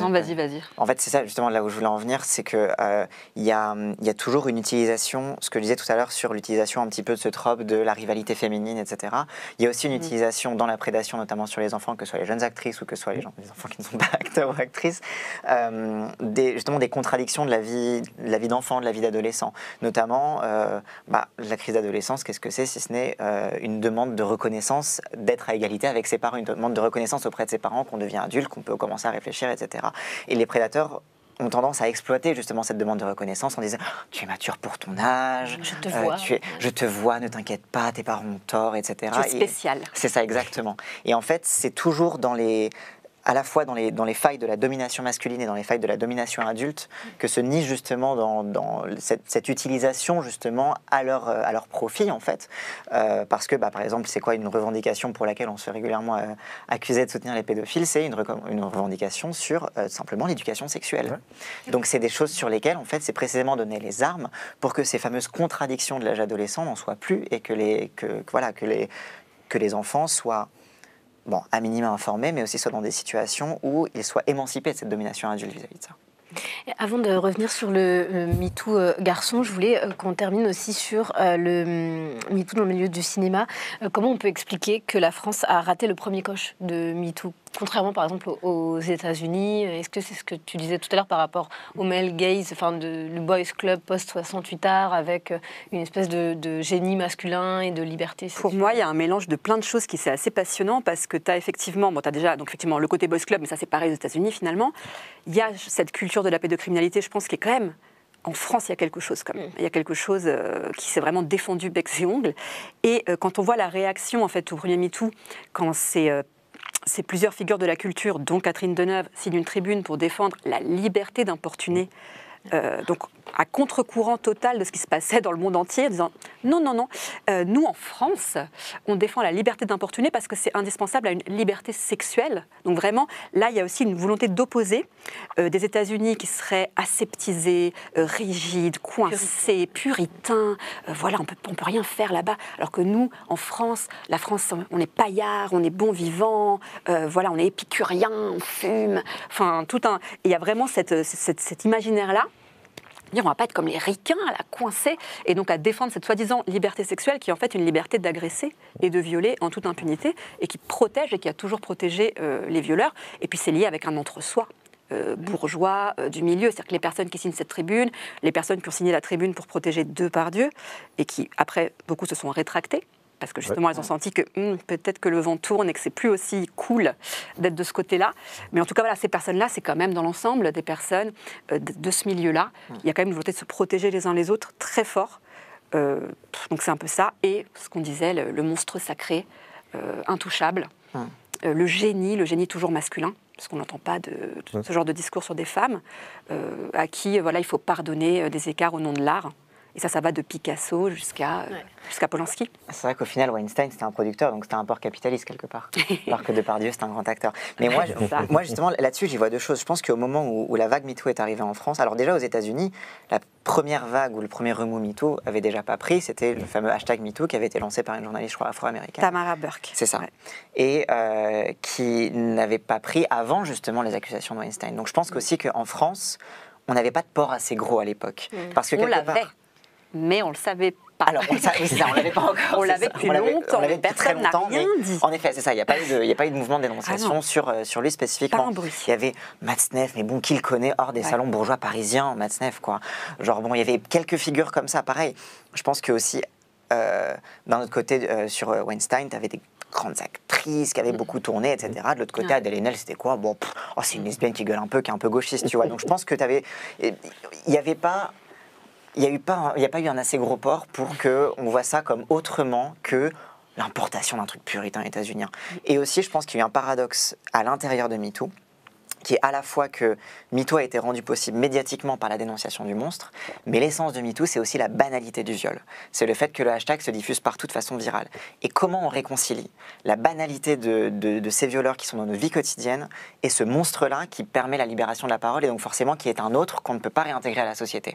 S4: Non, vas-y, vas-y.
S6: En fait, c'est ça justement là où je voulais en venir, c'est que euh, il y, a, y, a, toujours une utilisation, ce que je disais tout à l'heure sur l'utilisation un petit peu de ce trope de la rivalité féminine, etc. Il y a aussi une mm. utilisation dans la prédation, notamment sur les enfants, que ce soit les jeunes actrices ou que ce soit les, gens, les enfants qui ne sont pas acteurs ou actrices, euh, des, justement des contradictions de la vie, la vie d'enfant, de la vie d'adolescent. Notamment, euh, bah, la crise d'adolescence, qu'est-ce que c'est si ce n'est une demande de reconnaissance, d'être à égalité avec ses parents, une demande de reconnaissance auprès de ses parents, qu'on devient adulte, qu'on peut commencer à réfléchir, etc. Et les prédateurs ont tendance à exploiter justement cette demande de reconnaissance en disant tu es mature pour ton âge,
S1: je te vois,
S6: tu es, je te vois, ne t'inquiète pas, tes parents ont tort, etc.
S4: Tu es spécial.
S6: C'est ça exactement. Et en fait, c'est toujours dans les à la fois dans les, dans les failles de la domination masculine et dans les failles de la domination adulte que se nie justement dans, dans cette, utilisation justement à leur, euh, à leur profit en fait. Euh, parce que bah, par exemple, c'est quoi une revendication pour laquelle on se fait régulièrement euh, accuser de soutenir les pédophiles? C'est une, une, revendication sur simplement l'éducation sexuelle. Donc c'est des choses sur lesquelles en fait c'est précisément donner les armes pour que ces fameuses contradictions de l'âge adolescent n'en soient plus et que les, que, voilà, que les, que les enfants soient bon, à minima informés, mais aussi soit dans des situations où ils soient émancipés de cette domination adulte vis-à-vis de ça.
S1: avant de revenir sur le, MeToo euh, garçon, je voulais euh, qu'on termine aussi sur euh, le MeToo dans le milieu du cinéma. comment on peut expliquer que la France a raté le premier coche de MeToo? Contrairement par exemple aux États-Unis, est-ce que c'est ce que tu disais tout à l'heure par rapport au male gaze, enfin de, le boys club post 68 art avec une espèce de, génie masculin et de liberté
S4: Pour moi, il y a un mélange de plein de choses qui c'est assez passionnant parce que tu as effectivement, bon, tu as déjà donc effectivement le côté boys club, mais ça c'est pareil aux États-Unis finalement. Il y a cette culture de la pédocriminalité, je pense, qui est quand même en France, il y a quelque chose comme. Mm. Il y a quelque chose euh, qui s'est vraiment défendu bec et ongles. Et euh, quand on voit la réaction en fait au premier MeToo, quand c'est euh, c'est plusieurs figures de la culture, dont Catherine Deneuve, signe une tribune pour défendre la liberté d'importuner. Euh, donc à contre-courant total de ce qui se passait dans le monde entier, en disant non, non, non, euh, nous en France, on défend la liberté d'importuner parce que c'est indispensable à une liberté sexuelle. Donc vraiment, là, il y a aussi une volonté d'opposer euh, des États-Unis qui seraient aseptisés, euh, rigides, coincés, puritains. voilà, on peut, on peut rien faire là-bas. Alors que nous, en France, la France, on est paillard, on est bon vivant, voilà, on est épicurien, on fume. Enfin, tout un. Il y a vraiment cette, cet imaginaire-là dire on va pas être comme les ricains à la coincer et donc à défendre cette soi-disant liberté sexuelle qui est en fait une liberté d'agresser et de violer en toute impunité et qui protège et qui a toujours protégé euh, les violeurs. Et puis c'est lié avec un entre-soi. Euh, bourgeois euh, du milieu, c'est-à-dire que les personnes qui signent cette tribune, les personnes qui ont signé la tribune pour protéger deux par Dieu, et qui après beaucoup se sont rétractées, parce que justement, elles ont senti que hmm, peut-être que le vent tourne et que c'est plus aussi cool d'être de ce côté-là. Mais en tout cas, voilà, ces personnes-là, c'est quand même dans l'ensemble des personnes euh, de, ce milieu-là. Il y a quand même une volonté de se protéger les uns les autres très fort. Euh, donc c'est un peu ça. Et ce qu'on disait, le, monstre sacré, euh, intouchable, le génie, le génie toujours masculin parce qu'on n'entend pas de, ce genre de discours sur des femmes, à qui voilà, il faut pardonner des écarts au nom de l'art. Et ça, ça va de Picasso jusqu'à jusqu'à Polanski.
S6: C'est vrai qu'au final, Weinstein, c'était un producteur, donc c'était un port capitaliste quelque part. alors que Depardieu, c'était un grand acteur. Mais moi, moi justement, là-dessus, j'y vois deux choses. Je pense qu'au moment où, la vague MeToo est arrivée en France, alors déjà aux États-Unis, la première vague ou le premier remous MeToo avait déjà pas pris, c'était le fameux hashtag MeToo qui avait été lancé par une journaliste, je crois, afro-américaine.
S4: Tamara Burke.
S6: C'est ça. Et euh, qui n'avait pas pris avant justement les accusations de Weinstein. Donc je pense qu'aussi qu'en France, on n'avait pas de port assez gros à l'époque.
S4: Mmh. Parce que on l'avait mais on ne le savait pas.
S6: Alors, on, ça, on l'avait pas encore.
S4: on l'avait depuis longtemps. On l'avait très longtemps. Rien dit.
S6: En effet, c'est ça. Il n'y a, pas eu de, a pas eu de mouvement de dénonciation ah sur, euh, sur lui spécifiquement.
S4: Pas un bruit.
S6: Il y avait Matzneff, mais bon, qui le connaît hors des salons bourgeois parisiens, Matzneff, quoi. Genre, bon, il y avait quelques figures comme ça. Pareil, je pense que aussi, euh, d'un autre côté, euh, sur Weinstein, tu avais des grandes actrices qui avaient mm. beaucoup tourné, etc. De l'autre côté, Adèle Haenel, c'était quoi? Bon, oh, c'est une lesbienne qui gueule un peu, qui est un peu gauchiste, tu vois. Donc je pense que tu avais. Il n'y avait pas il n'y a, a pas eu un assez gros port pour qu'on voit ça comme autrement que l'importation d'un truc puritain états-unien. Et aussi, je pense qu'il y a eu un paradoxe à l'intérieur de MeToo, qui est à la fois que MeToo a été rendu possible médiatiquement par la dénonciation du monstre, mais l'essence de MeToo, c'est aussi la banalité du viol. C'est le fait que le hashtag se diffuse partout de façon virale. Et comment on réconcilie la banalité de, ces violeurs qui sont dans nos vies quotidiennes et ce monstre-là qui permet la libération de la parole et donc forcément qui est un autre qu'on ne peut pas réintégrer à la société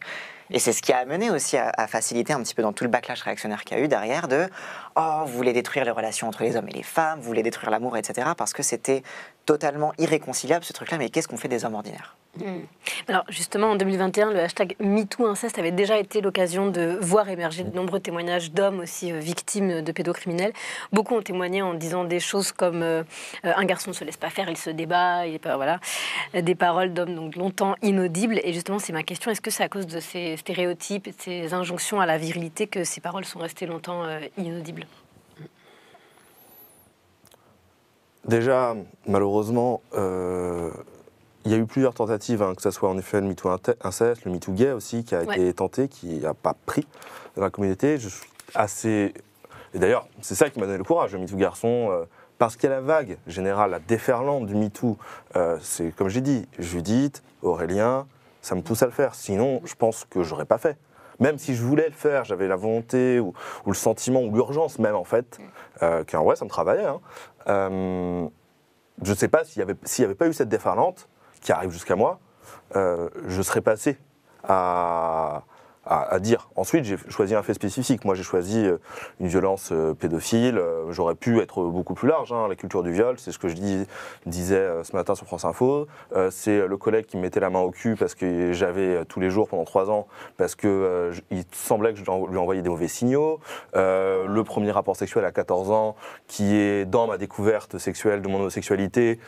S6: et c'est ce qui a amené aussi à, faciliter un petit peu dans tout le backlash réactionnaire qu'il y a eu derrière de Oh, vous voulez détruire les relations entre les hommes et les femmes, vous voulez détruire l'amour, etc. Parce que c'était totalement irréconciliable ce truc-là. Mais qu'est-ce qu'on fait des hommes ordinaires?
S1: Hmm. Alors justement, en 2021, le hashtag MeTooInceste avait déjà été l'occasion de voir émerger de nombreux témoignages d'hommes aussi euh, victimes de pédocriminels. Beaucoup ont témoigné en disant des choses comme euh, un garçon ne se laisse pas faire, il se débat, il voilà, des paroles d'hommes donc longtemps inaudibles. Et justement, c'est ma question est-ce que c'est à cause de ces stéréotypes et ces injonctions à la virilité que ces paroles sont restées longtemps euh, inaudibles?
S7: Déjà, malheureusement, il y a eu plusieurs tentatives, hein, que ce soit en effet le MeToo inceste, le MeToo gay aussi, qui a été tenté, qui n'a pas pris dans la communauté. Je suis assez. Et d'ailleurs, c'est ça qui m'a donné le courage, le MeToo garçon. Euh, parce qu'il y a la vague générale, la déferlante du MeToo. Euh, c'est comme j'ai dit, Judith, Aurélien, ça me pousse à le faire. Sinon, je pense que je n'aurais pas fait. Même si je voulais le faire, j'avais la volonté ou, le sentiment ou l'urgence même en fait, euh, qu'en vrai ça me travaillait. Hein. Euh, je ne sais pas s'il n'y avait, pas eu cette déferlante, qui arrive jusqu'à moi, euh, je serais passé à, à, dire. Ensuite, j'ai choisi un fait spécifique. Moi, j'ai choisi euh, une violence euh, pédophile. J'aurais pu être beaucoup plus large. Hein, la culture du viol, c'est ce que je dis, disais ce matin sur France Info. c'est le collègue qui me mettait la main au cul parce que j'avais tous les jours pendant trois ans, parce que il semblait que je lui envoyais des mauvais signaux. le premier rapport sexuel à 14 ans, qui est dans ma découverte sexuelle de mon homosexualité.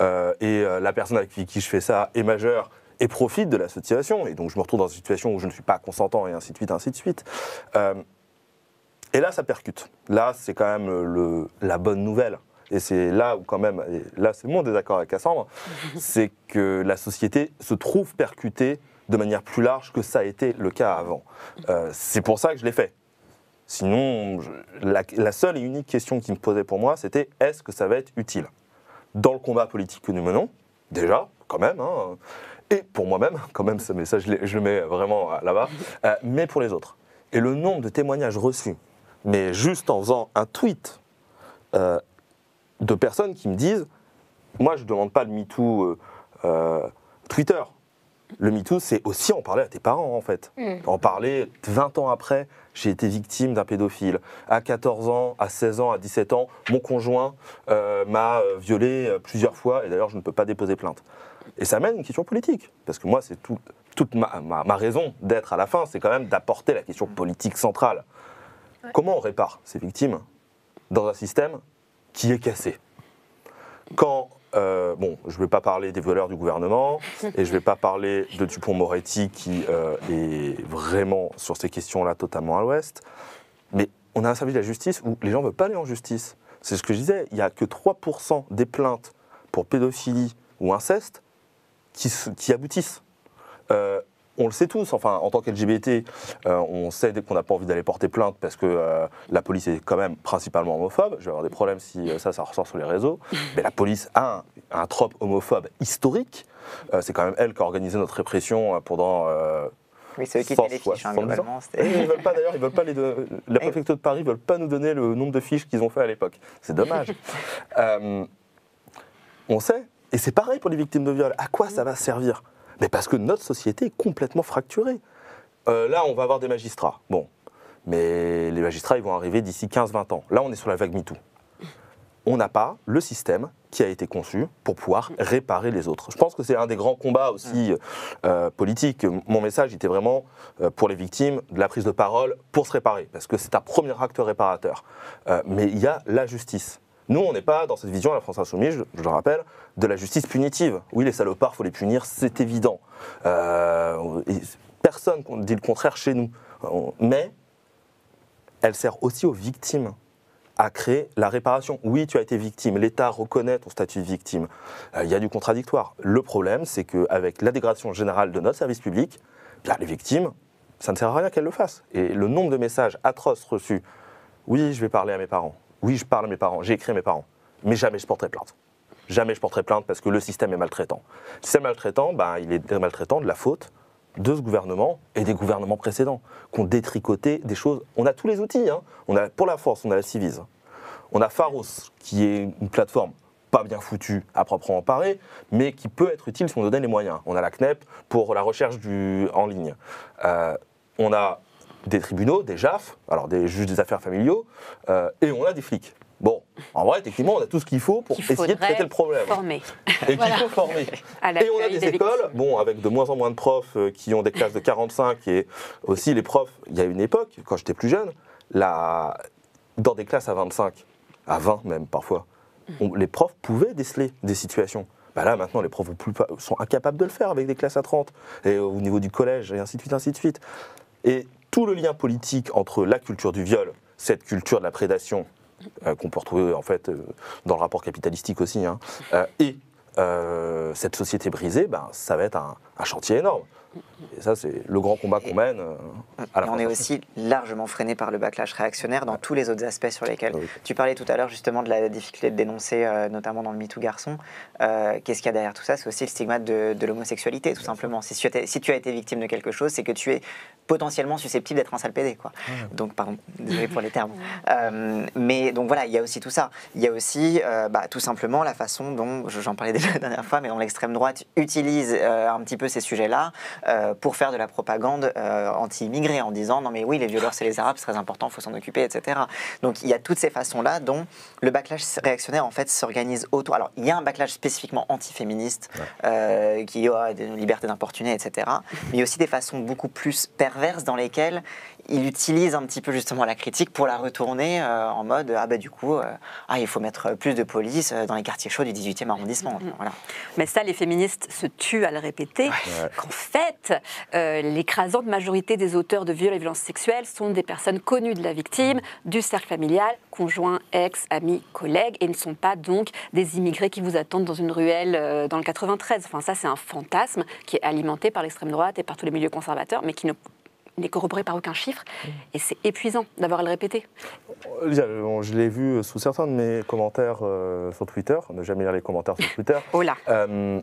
S7: Euh, et euh, la personne avec qui je fais ça est majeure et profite de la situation. Et donc je me retrouve dans une situation où je ne suis pas consentant et ainsi de suite, ainsi de suite. Euh, et là, ça percute. Là, c'est quand même le, la bonne nouvelle. Et c'est là où quand même, là c'est mon désaccord avec Cassandre, c'est que la société se trouve percutée de manière plus large que ça a été le cas avant. c'est pour ça que je l'ai fait. Sinon, la, la, seule et unique question qui me posait pour moi, c'était est-ce que ça va être utile? Dans le combat politique que nous menons, déjà, quand même, hein, et pour moi-même, quand même ce message, je, le mets vraiment là-bas, euh, mais pour les autres. Et le nombre de témoignages reçus, mais juste en faisant un tweet euh, de personnes qui me disent, moi je ne demande pas le MeToo euh, euh, Twitter. Le MeToo, c'est aussi en parler à tes parents, en fait. En parler 20 ans après, j'ai été victime d'un pédophile. À 14 ans, à 16 ans, à 17 ans, mon conjoint euh, m'a euh, violé euh, plusieurs fois, et d'ailleurs, je ne peux pas déposer plainte. Et ça mène une question politique. Parce que moi, c'est tout- toute ma, ma- ma raison d'être à la fin, c'est quand même d'apporter la question politique centrale. Comment on répare ces victimes dans un système qui est cassé? Quand, euh, bon, je ne vais pas parler des voleurs du gouvernement, et je ne vais pas parler de Dupont-Moretti qui euh, est vraiment sur ces questions-là totalement à l'ouest, mais on a un service de la justice où les gens ne veulent pas aller en justice. C'est ce que je disais, il n'y a que 3% des plaintes pour pédophilie ou inceste qui, se- qui aboutissent. Euh, on le sait tous, enfin, en tant qu'LGBT, euh, on sait qu'on n'a pas envie d'aller porter plainte parce que euh, la police est quand même principalement homophobe. Je vais avoir des problèmes si euh, ça, ça ressort sur les réseaux. Mais la police a un, un trope homophobe historique. C'est quand même elle qui a organisé notre répression pendant.
S6: Oui, c'est eux qui
S7: 100,
S6: tenaient les fiches, hein,
S7: 70 ans.
S6: globalement.
S7: Et ils veulent pas d'ailleurs, ils veulent pas les la préfecture de Paris veulent pas nous donner le nombre de fiches qu'ils ont fait à l'époque. C'est dommage. On sait, et c'est pareil pour les victimes de viol. À quoi ça va servir? Mais parce que notre société est complètement fracturée. Euh, là, on va avoir des magistrats. Bon, mais les magistrats, ils vont arriver d'ici 15-20 ans. Là, on est sur la vague MeToo. On n'a pas le système qui a été conçu pour pouvoir réparer les autres. Je pense que c'est un des grands combats aussi euh, politiques. Mon message était vraiment euh, pour les victimes de la prise de parole pour se réparer, parce que c'est un premier acte réparateur. Euh, mais il y a la justice. Nous, on n'est pas dans cette vision à la France Insoumise, je, le rappelle, de la justice punitive. Oui, les salopards, faut les punir, c'est évident. Euh, personne ne dit le contraire chez nous. Mais elle sert aussi aux victimes à créer la réparation. Oui, tu as été victime, l'État reconnaît ton statut de victime. Euh, Il y a du contradictoire. Le problème, c'est qu'avec la dégradation générale de notre service public, bien, les victimes, ça ne sert à rien qu'elles le fassent. Et le nombre de messages atroces reçus, oui, je vais parler à mes parents, oui, je parle à mes parents, j'ai écrit à mes parents, mais jamais je porterai plainte. Jamais je porterai plainte parce que le système est maltraitant. Le système maltraitant, ben, il est maltraitant de la faute de ce gouvernement et des gouvernements précédents qui ont détricoté des choses. On a tous les outils. hein. On a, pour la force, on a la Civise. On a Pharos, qui est une plateforme pas bien foutue à proprement parler, mais qui peut être utile si on donne les moyens. On a la CNEP pour la recherche en ligne. Euh, on a des tribunaux, des JAF, alors des juges des affaires familiaux, euh, et on a des flics. Bon, en vrai, techniquement, on a tout ce qu'il faut pour essayer de traiter le problème.
S4: Former
S7: Et qu'il faut former. Et on a des, écoles,
S4: victimes.
S7: bon, avec de moins en moins de profs euh, qui ont des classes de 45 et aussi les profs, il y a une époque, quand j'étais plus jeune, la... dans des classes à 25, à 20 même parfois, on- les profs pouvaient déceler des situations. Bah là, maintenant, les profs sont incapables de le faire avec des classes à 30, et au niveau du collège, et ainsi de suite, ainsi de suite. Et tout le lien politique entre la culture du viol, cette culture de la prédation, euh, qu'on peut retrouver en fait euh, dans le rapport capitalistique aussi, hein, euh, et cette société brisée, ben, ça va être un chantier énorme. Et ça, c'est le grand combat qu'on mène euh, à la
S6: Et on est aussi largement freiné par le backlash réactionnaire dans tous les autres aspects sur lesquels
S7: Oui.
S6: tu parlais tout à l'heure justement de la difficulté de dénoncer, euh, notamment dans le MeToo garçon. Euh, Qu'est-ce qu'il y a derrière tout ça? C'est aussi le stigmate de, de l'homosexualité, tout simplement. Si tu, as été, si tu as été victime de quelque chose, c'est que tu es potentiellement susceptible d'être un sale pédé, quoi. Donc, pardon, désolé pour les termes. Euh, mais donc voilà, il y a aussi tout ça. Il y a aussi bah, tout simplement la façon dont, je- j'en parlais déjà la dernière fois, mais dont l'extrême droite utilise un petit peu ces sujets-là euh, pour faire de la propagande euh, anti-immigrée en disant non mais oui les violeurs c'est les arabes c'est très important il faut s'en occuper etc donc il y a toutes ces façons là dont le backlash réactionnaire en fait s'organise autour. Alors il y a un backlash spécifiquement anti-féministe euh, qui a des libertés d'importuner etc mais il y a aussi des façons beaucoup plus perverses dans lesquelles il utilise un petit peu justement la critique pour la retourner euh, en mode ah bah du coup euh, ah il faut mettre plus de police euh, dans les quartiers chauds du 18e arrondissement. Voilà.
S4: Mais ça, les féministes se tuent à le répéter, qu'en fait, euh, l'écrasante majorité des auteurs de viols et violences sexuelles sont des personnes connues de la victime, du cercle familial, conjoints, ex, amis, collègues, et ne sont pas donc des immigrés qui vous attendent dans une ruelle euh, dans le 93. Enfin, ça, c'est un fantasme qui est alimenté par l'extrême droite et par tous les milieux conservateurs, mais qui ne n'est corroboré par aucun chiffre, et c'est épuisant d'avoir à le répéter.
S7: Je je l'ai vu sous certains de mes commentaires euh, sur Twitter, ne jamais lire les commentaires sur Twitter.
S4: Oh là
S7: Euh.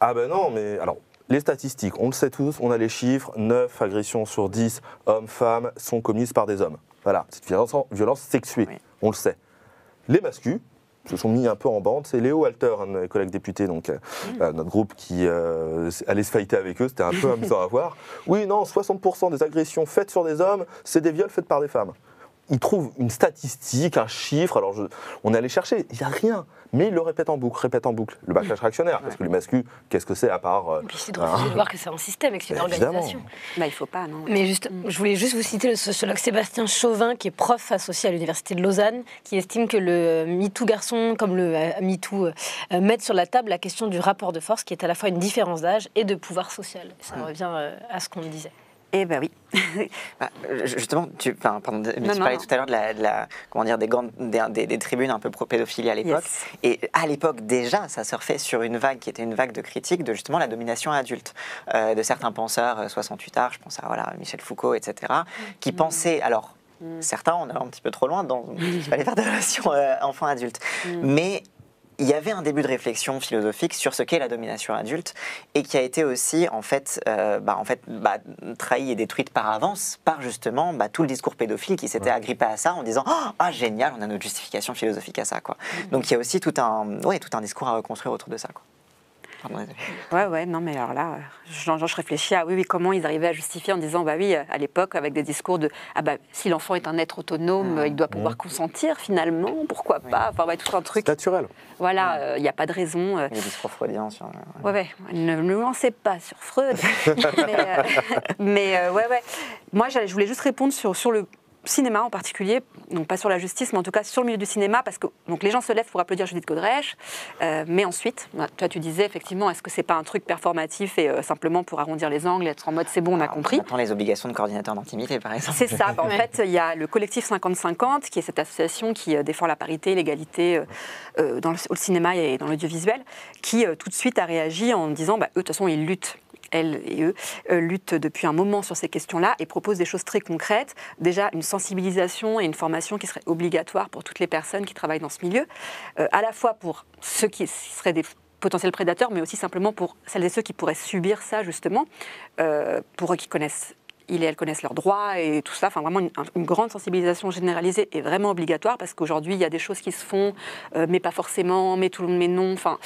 S7: Ah ben non, mais alors, les statistiques, on le sait tous, on a les chiffres, 9 agressions sur 10 hommes-femmes sont commises par des hommes. Voilà, c'est une violence, violence sexuée,
S6: Oui.
S7: on le sait. Les mascus se sont mis un peu en bande, c'est Léo Alter, un de mes collègues députés, donc euh, euh, notre groupe qui euh, allait se fighter avec eux, c'était un peu amusant à voir. Oui, non, 60% des agressions faites sur des hommes, c'est des viols faits par des femmes. Ils trouvent une statistique, un chiffre, alors je- on est allé chercher, il n'y a rien, mais ils le répètent en boucle, répètent en boucle. Le backlash réactionnaire, parce que les mascus, qu'est-ce que c'est à part... euh,
S1: Et puis c'est de refuser de voir que c'est un système et que c'est une
S7: Bah, évidemment.
S1: organisation.
S4: Bah, il faut pas, non.
S1: Mais juste, je voulais juste vous citer le sociologue Sébastien Chauvin, qui est prof associé à l'Université de Lausanne, qui estime que le MeToo garçon, comme le euh, MeToo, euh, mettent sur la table la question du rapport de force, qui est à la fois une différence d'âge et de pouvoir social. Ça revient euh, à ce qu'on disait.
S4: Eh ben oui.
S6: Bah, euh, justement, tu, enfin, pardon, mais
S4: Non,
S6: tu
S4: non,
S6: parlais
S4: non.
S6: tout à l'heure de la, de la- comment dire, des, grandes, des, des- des tribunes un peu pro-pédophilie à l'époque.
S4: Yes.
S6: Et à l'époque, déjà, ça surfait sur une vague qui était une vague de critique de justement la domination adulte euh, de certains penseurs, euh, 68 art, je pense à voilà, Michel Foucault, etc., qui
S4: Mm.
S6: pensaient, alors, certains, on allait un petit peu trop loin, dans, il fallait faire des relations euh, enfant-adulte.
S4: Mm.
S6: Mais il y avait un début de réflexion philosophique sur ce qu'est la domination adulte et qui a été aussi en fait, euh, bah, en fait bah, trahie et détruite par avance par justement bah, tout le discours pédophile qui s'était agrippé à ça en disant oh, ah génial on a notre justification philosophique à ça quoi. Donc il y a aussi tout un ouais, tout un discours à reconstruire autour de ça quoi. Pardon.
S4: Ouais, ouais, non, mais alors là, je, je réfléchis à oui, oui, comment ils arrivaient à justifier en disant, bah oui, à l'époque, avec des discours de, ah bah, si l'enfant est un être autonome, il doit pouvoir consentir finalement, pourquoi pas? Enfin, ouais, tout un truc.
S7: C'est naturel.
S4: Voilà, euh, il n'y a pas de raison. euh,
S6: Les discours freudiens sur.
S4: Ouais, ouais, ne ne lancez pas sur Freud. mais euh, mais, euh, ouais, ouais. Moi, je voulais juste répondre sur, sur le cinéma en particulier, donc pas sur la justice, mais en tout cas sur le milieu du cinéma, parce que donc, les gens se lèvent pour applaudir Judith Godrèche, euh, mais ensuite, bah, toi tu disais effectivement, est-ce que c'est pas un truc performatif et euh, simplement pour arrondir les angles, être en mode c'est bon, on a compris
S6: Attends les obligations de coordinateur d'intimité par exemple.
S4: c'est ça. Bah, en fait, il y a le collectif 50-50, qui est cette association qui euh, défend la parité, l'égalité dans le, au cinéma et dans l'audiovisuel, qui tout de suite a réagi en disant, bah, eux, de toute façon, ils luttent. Elles et eux euh, luttent depuis un moment sur ces questions-là et proposent des choses très concrètes. Déjà, une sensibilisation et une formation qui serait obligatoire pour toutes les personnes qui travaillent dans ce milieu, euh, à la fois pour ceux qui seraient des potentiels prédateurs, mais aussi simplement pour celles et ceux qui pourraient subir ça, justement, euh, pour eux qui connaissent ils et elles connaissent leurs droits et tout ça. Enfin, vraiment, une, une grande sensibilisation généralisée est vraiment obligatoire parce qu'aujourd'hui, il y a des choses qui se font, euh, mais pas forcément, mais tout le monde, mais non. Enfin,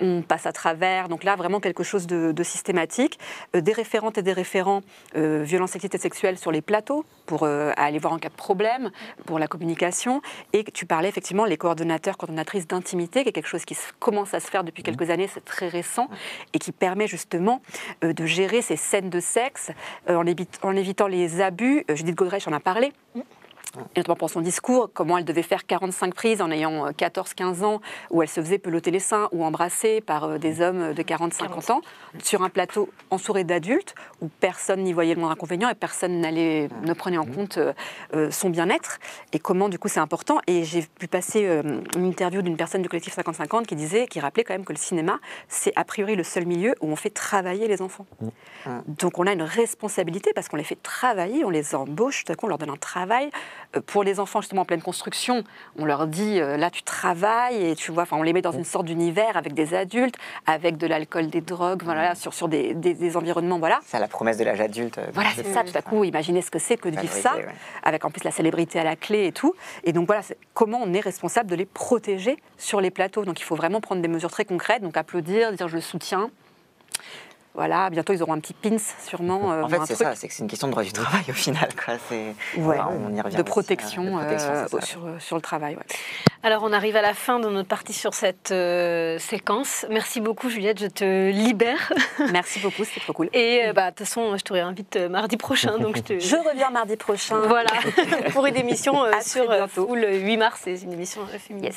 S4: on passe à travers. Donc là, vraiment quelque chose de, de systématique. Euh, des référentes et des référents euh, violences sexistes et sexuelles sur les plateaux pour euh, aller voir en cas de problème, pour la communication. Et tu parlais effectivement les coordonnateurs, coordonnatrices d'intimité, qui est quelque chose qui commence à se faire depuis quelques années, c'est très récent, et qui permet justement euh, de gérer ces scènes de sexe en, évit- en évitant les abus. Judith Godrèche en a parlé. Et notamment pour son discours, comment elle devait faire 45 prises en ayant euh, 14-15 ans, où elle se faisait peloter les seins ou embrasser par euh, des hommes de 40-50 ans, sur un plateau entouré d'adultes, où personne n'y voyait le moindre inconvénient et personne n'allait, ne prenait en compte euh, euh, son bien-être, et comment du coup c'est important. Et j'ai pu passer euh, une interview d'une personne du collectif 50-50 qui disait, qui rappelait quand même que le cinéma, c'est a priori le seul milieu où on fait travailler les enfants. Donc on a une responsabilité parce qu'on les fait travailler, on les embauche, tout à coup on leur donne un travail. Pour les enfants justement en pleine construction, on leur dit euh, là tu travailles et tu vois, enfin on les met dans une sorte d'univers avec des adultes, avec de l'alcool, des drogues, voilà, sur, sur des, des- des environnements, voilà.
S6: C'est la promesse de l'âge adulte. euh,
S4: Voilà, c'est ça, tout à coup, imaginez ce que c'est que de vivre ça,
S6: ouais.
S4: avec en plus la célébrité à la clé et tout. Et donc voilà, comment on est responsable de les protéger sur les plateaux. Donc il faut vraiment prendre des mesures très concrètes, donc applaudir, dire je le soutiens. Voilà, bientôt ils auront un petit pins sûrement. euh,
S6: En fait, c'est ça, c'est que c'est une question de droit du travail au final. Quoi. C'est,
S4: Ouais,
S6: enfin, on y revient
S4: de
S6: aussi,
S4: protection,
S6: euh, de protection,
S4: euh, sur, sur le travail. ouais.
S1: Alors, on arrive à la fin de notre partie sur cette euh, séquence. Merci beaucoup, Juliette. Je te libère.
S4: Merci beaucoup, c'était trop cool.
S1: Et euh, bah, de toute façon, je te réinvite euh, mardi prochain. Donc je te...
S4: Je reviens mardi prochain.
S1: Voilà, pour une émission euh, sur le 8 mars, c'est une émission féministe.
S4: Yes.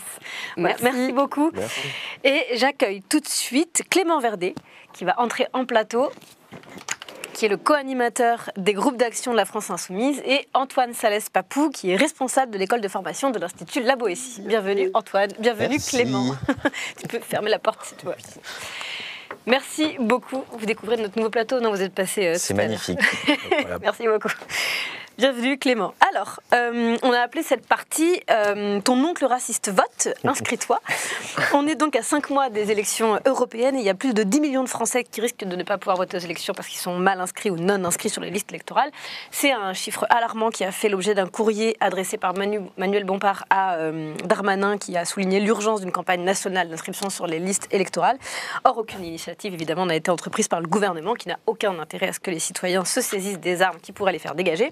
S1: Voilà,
S4: Merci.
S1: merci beaucoup.
S7: Merci.
S1: Et j'accueille tout de suite Clément Verdet, qui va entrer en plateau, qui est le co-animateur des groupes d'action de la France Insoumise, et Antoine Salès-Papou, qui est responsable de l'école de formation de l'Institut La Boétie. Bienvenue Antoine, bienvenue
S8: Merci.
S1: Clément. tu peux fermer la porte si tu veux. Merci beaucoup. Vous découvrez notre nouveau plateau. Non, vous êtes passé. euh,
S8: C'est magnifique. Voilà.
S1: Merci beaucoup. Bienvenue Clément. Alors, euh, on a appelé cette partie euh, Ton oncle raciste vote, inscris-toi. on est donc à 5 mois des élections européennes et il y a plus de 10 millions de Français qui risquent de ne pas pouvoir voter aux élections parce qu'ils sont mal inscrits ou non inscrits sur les listes électorales. C'est un chiffre alarmant qui a fait l'objet d'un courrier adressé par Manuel Bompard à euh, Darmanin qui a souligné l'urgence d'une campagne nationale d'inscription sur les listes électorales. Or, aucune initiative, évidemment, n'a été entreprise par le gouvernement qui n'a aucun intérêt à ce que les citoyens se saisissent des armes qui pourraient les faire dégager.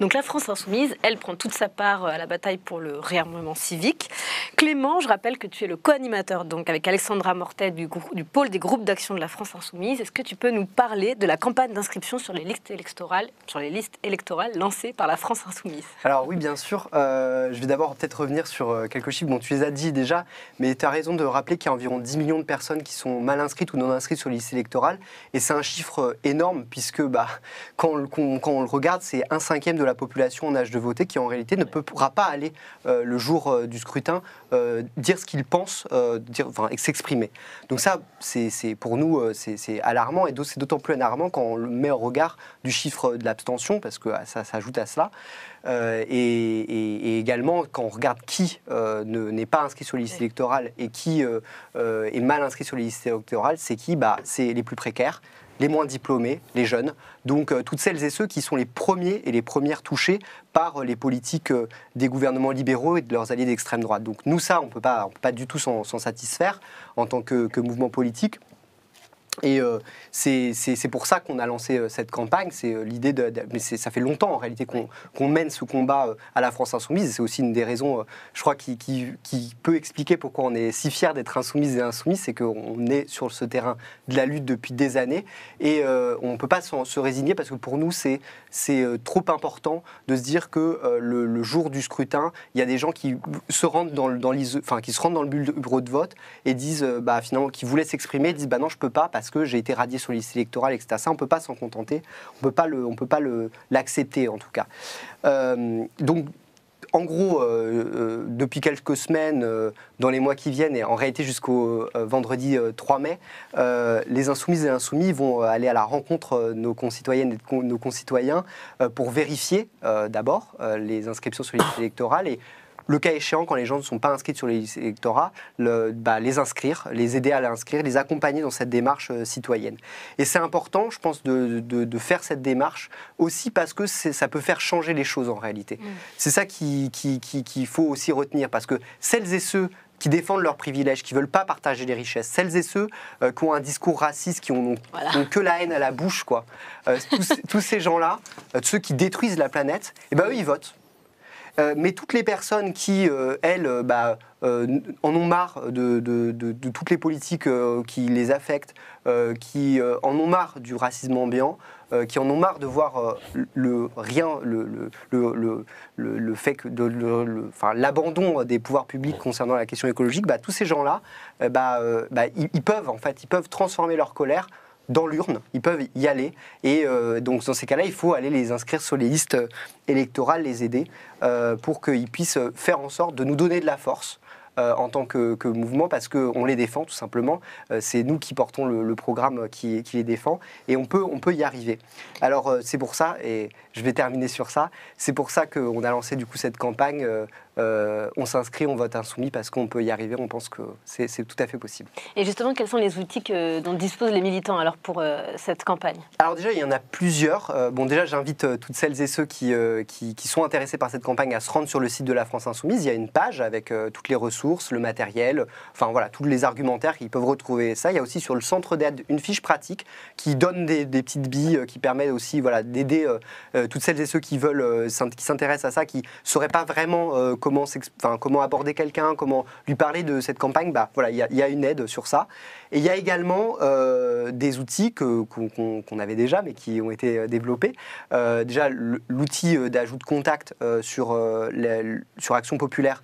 S1: Donc la France insoumise, elle prend toute sa part à la bataille pour le réarmement civique. Clément, je rappelle que tu es le co-animateur donc avec Alexandra Mortet du, pôle des groupes d'action de la France insoumise. Est-ce que tu peux nous parler de la campagne d'inscription sur les listes électorales, sur les listes électorales lancée par la France insoumise?
S8: Alors oui, bien sûr. Euh, je vais d'abord peut-être revenir sur euh, quelques chiffres. Bon, tu les as dit déjà, mais tu as raison de rappeler qu'il y a environ 10 millions de personnes qui sont mal inscrites ou non inscrites sur les listes électorales. Et c'est un chiffre euh, énorme puisque bah, quand on le regarde, c'est un cinquième de la population en âge de voter qui en réalité ne pourra pas aller le jour du scrutin dire ce qu'il pense, dire, enfin, s'exprimer. Donc ça, c'est pour nous, c'est alarmant et c'est d'autant plus alarmant quand on le met au regard du chiffre de l'abstention parce que ah, ça s'ajoute à cela. Euh, et, également, quand on regarde qui euh, n'est pas inscrit sur les listes électorales et qui euh, est mal inscrit sur les listes électorales, c'est qui? Bah, C'est les plus précaires, les moins diplômés, les jeunes. Donc toutes celles et ceux qui sont les premiers et les premières touchés par les politiques des gouvernements libéraux et de leurs alliés d'extrême droite. Donc nous, ça, on ne peut pas du tout s'en satisfaire en tant que, que mouvement politique. Et euh, c'est pour ça qu'on a lancé euh, cette campagne. C'est euh, l'idée de, mais ça fait longtemps en réalité qu'on mène ce combat à la France insoumise. C'est aussi une des raisons, je crois, qui, peut expliquer pourquoi on est si fiers d'être insoumise et insoumis, c'est qu'on est sur ce terrain de la lutte depuis des années et on ne peut pas se résigner parce que pour nous c'est trop important de se dire que le, jour du scrutin, il y a des gens qui se rendent dans, dans le bureau de vote et disent, bah, finalement, qui voulaient s'exprimer, disent, bah non, je peux pas que j'ai été radié sur les listes électorales, etc. Ça, on ne peut pas s'en contenter, on ne peut pas l'accepter en tout cas. Euh, donc, en gros, euh, euh, depuis quelques semaines, dans les mois qui viennent, et en réalité jusqu'au vendredi 3 mai, les insoumises et insoumis vont aller à la rencontre de nos concitoyennes et de nos concitoyens pour vérifier d'abord les inscriptions sur les listes électorales et le cas échéant, quand les gens ne sont pas inscrits sur les listes électorats, bah, les inscrire, les aider à l'inscrire, les accompagner dans cette démarche euh, citoyenne. Et c'est important, je pense, de, faire cette démarche aussi parce que ça peut faire changer les choses en réalité. Mm. C'est ça qu'il qui, faut aussi retenir parce que celles et ceux qui défendent leurs privilèges, qui veulent pas partager les richesses, celles et ceux euh, qui ont un discours raciste, qui ont, que la haine à la bouche, quoi. Euh, tous, ces gens-là, ceux qui détruisent la planète, et eh ben eux ils votent. Euh, mais toutes les personnes qui, euh, elles, euh, bah, en ont marre de, toutes les politiques qui les affectent, qui en ont marre du racisme ambiant, qui en ont marre de voir le rien, le, le, fait que l'abandon des pouvoirs publics concernant la question écologique, bah, tous ces gens-là, bah, ils, peuvent en fait, ils peuvent transformer leur colère dans l'urne, ils peuvent y aller. Et euh, donc dans ces cas-là, il faut aller les inscrire sur les listes électorales, les aider, euh, pour qu'ils puissent faire en sorte de nous donner de la force. Euh, en tant que, mouvement parce qu'on les défend tout simplement. c'est nous qui portons le, programme qui, qui, les défend et on peut, on peut y arriver. Alors c'est pour ça, et je vais terminer sur ça, c'est pour ça qu'on a lancé du coup cette campagne euh, on s'inscrit, on vote insoumis parce qu'on peut y arriver, on pense que c'est tout à fait possible.
S1: Et justement, quels sont les outils dont disposent les militants alors pour euh, cette campagne?
S8: Alors déjà, il y en a plusieurs. Euh, bon, déjà, j'invite toutes celles et ceux qui, qui, sont intéressés par cette campagne à se rendre sur le site de la France Insoumise. Il y a une page avec toutes les ressources, le matériel, enfin voilà, tous les argumentaires qu'ils peuvent retrouver ça. Il y a aussi sur le centre d'aide une fiche pratique qui donne des, petites billes, qui permet aussi voilà, d'aider toutes celles et ceux qui veulent, qui s'intéressent à ça, qui ne sauraient pas vraiment comment, comment aborder quelqu'un, comment lui parler de cette campagne, bah, voilà, il y, a une aide sur ça. Et il y a également euh, des outils qu'on avait déjà, mais qui ont été euh, développés. Euh, déjà, l'outil d'ajout de contact sur, sur Action Populaire,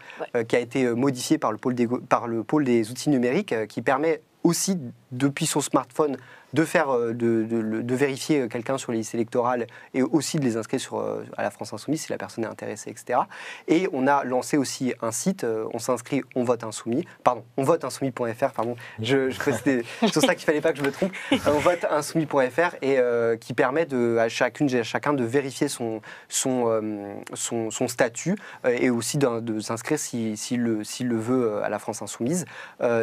S8: qui a été modifié par le pôle des, par le pôle des outils numériques, qui permet aussi, depuis son smartphone, de faire, de, de, de vérifier quelqu'un sur les listes électorales et aussi de les inscrire sur, à la France Insoumise si la personne est intéressée, etc. Et on a lancé aussi un site, on s'inscrit, on vote insoumis, pardon, on vote insoumis.fr, pardon, je, je c'est sur ça qu'il fallait pas que je me trompe, on vote insoumis.fr et qui permet de, à chacune et à chacun de vérifier son, son, son, son statut et aussi de, s'inscrire s'il si, le, le veut à la France Insoumise.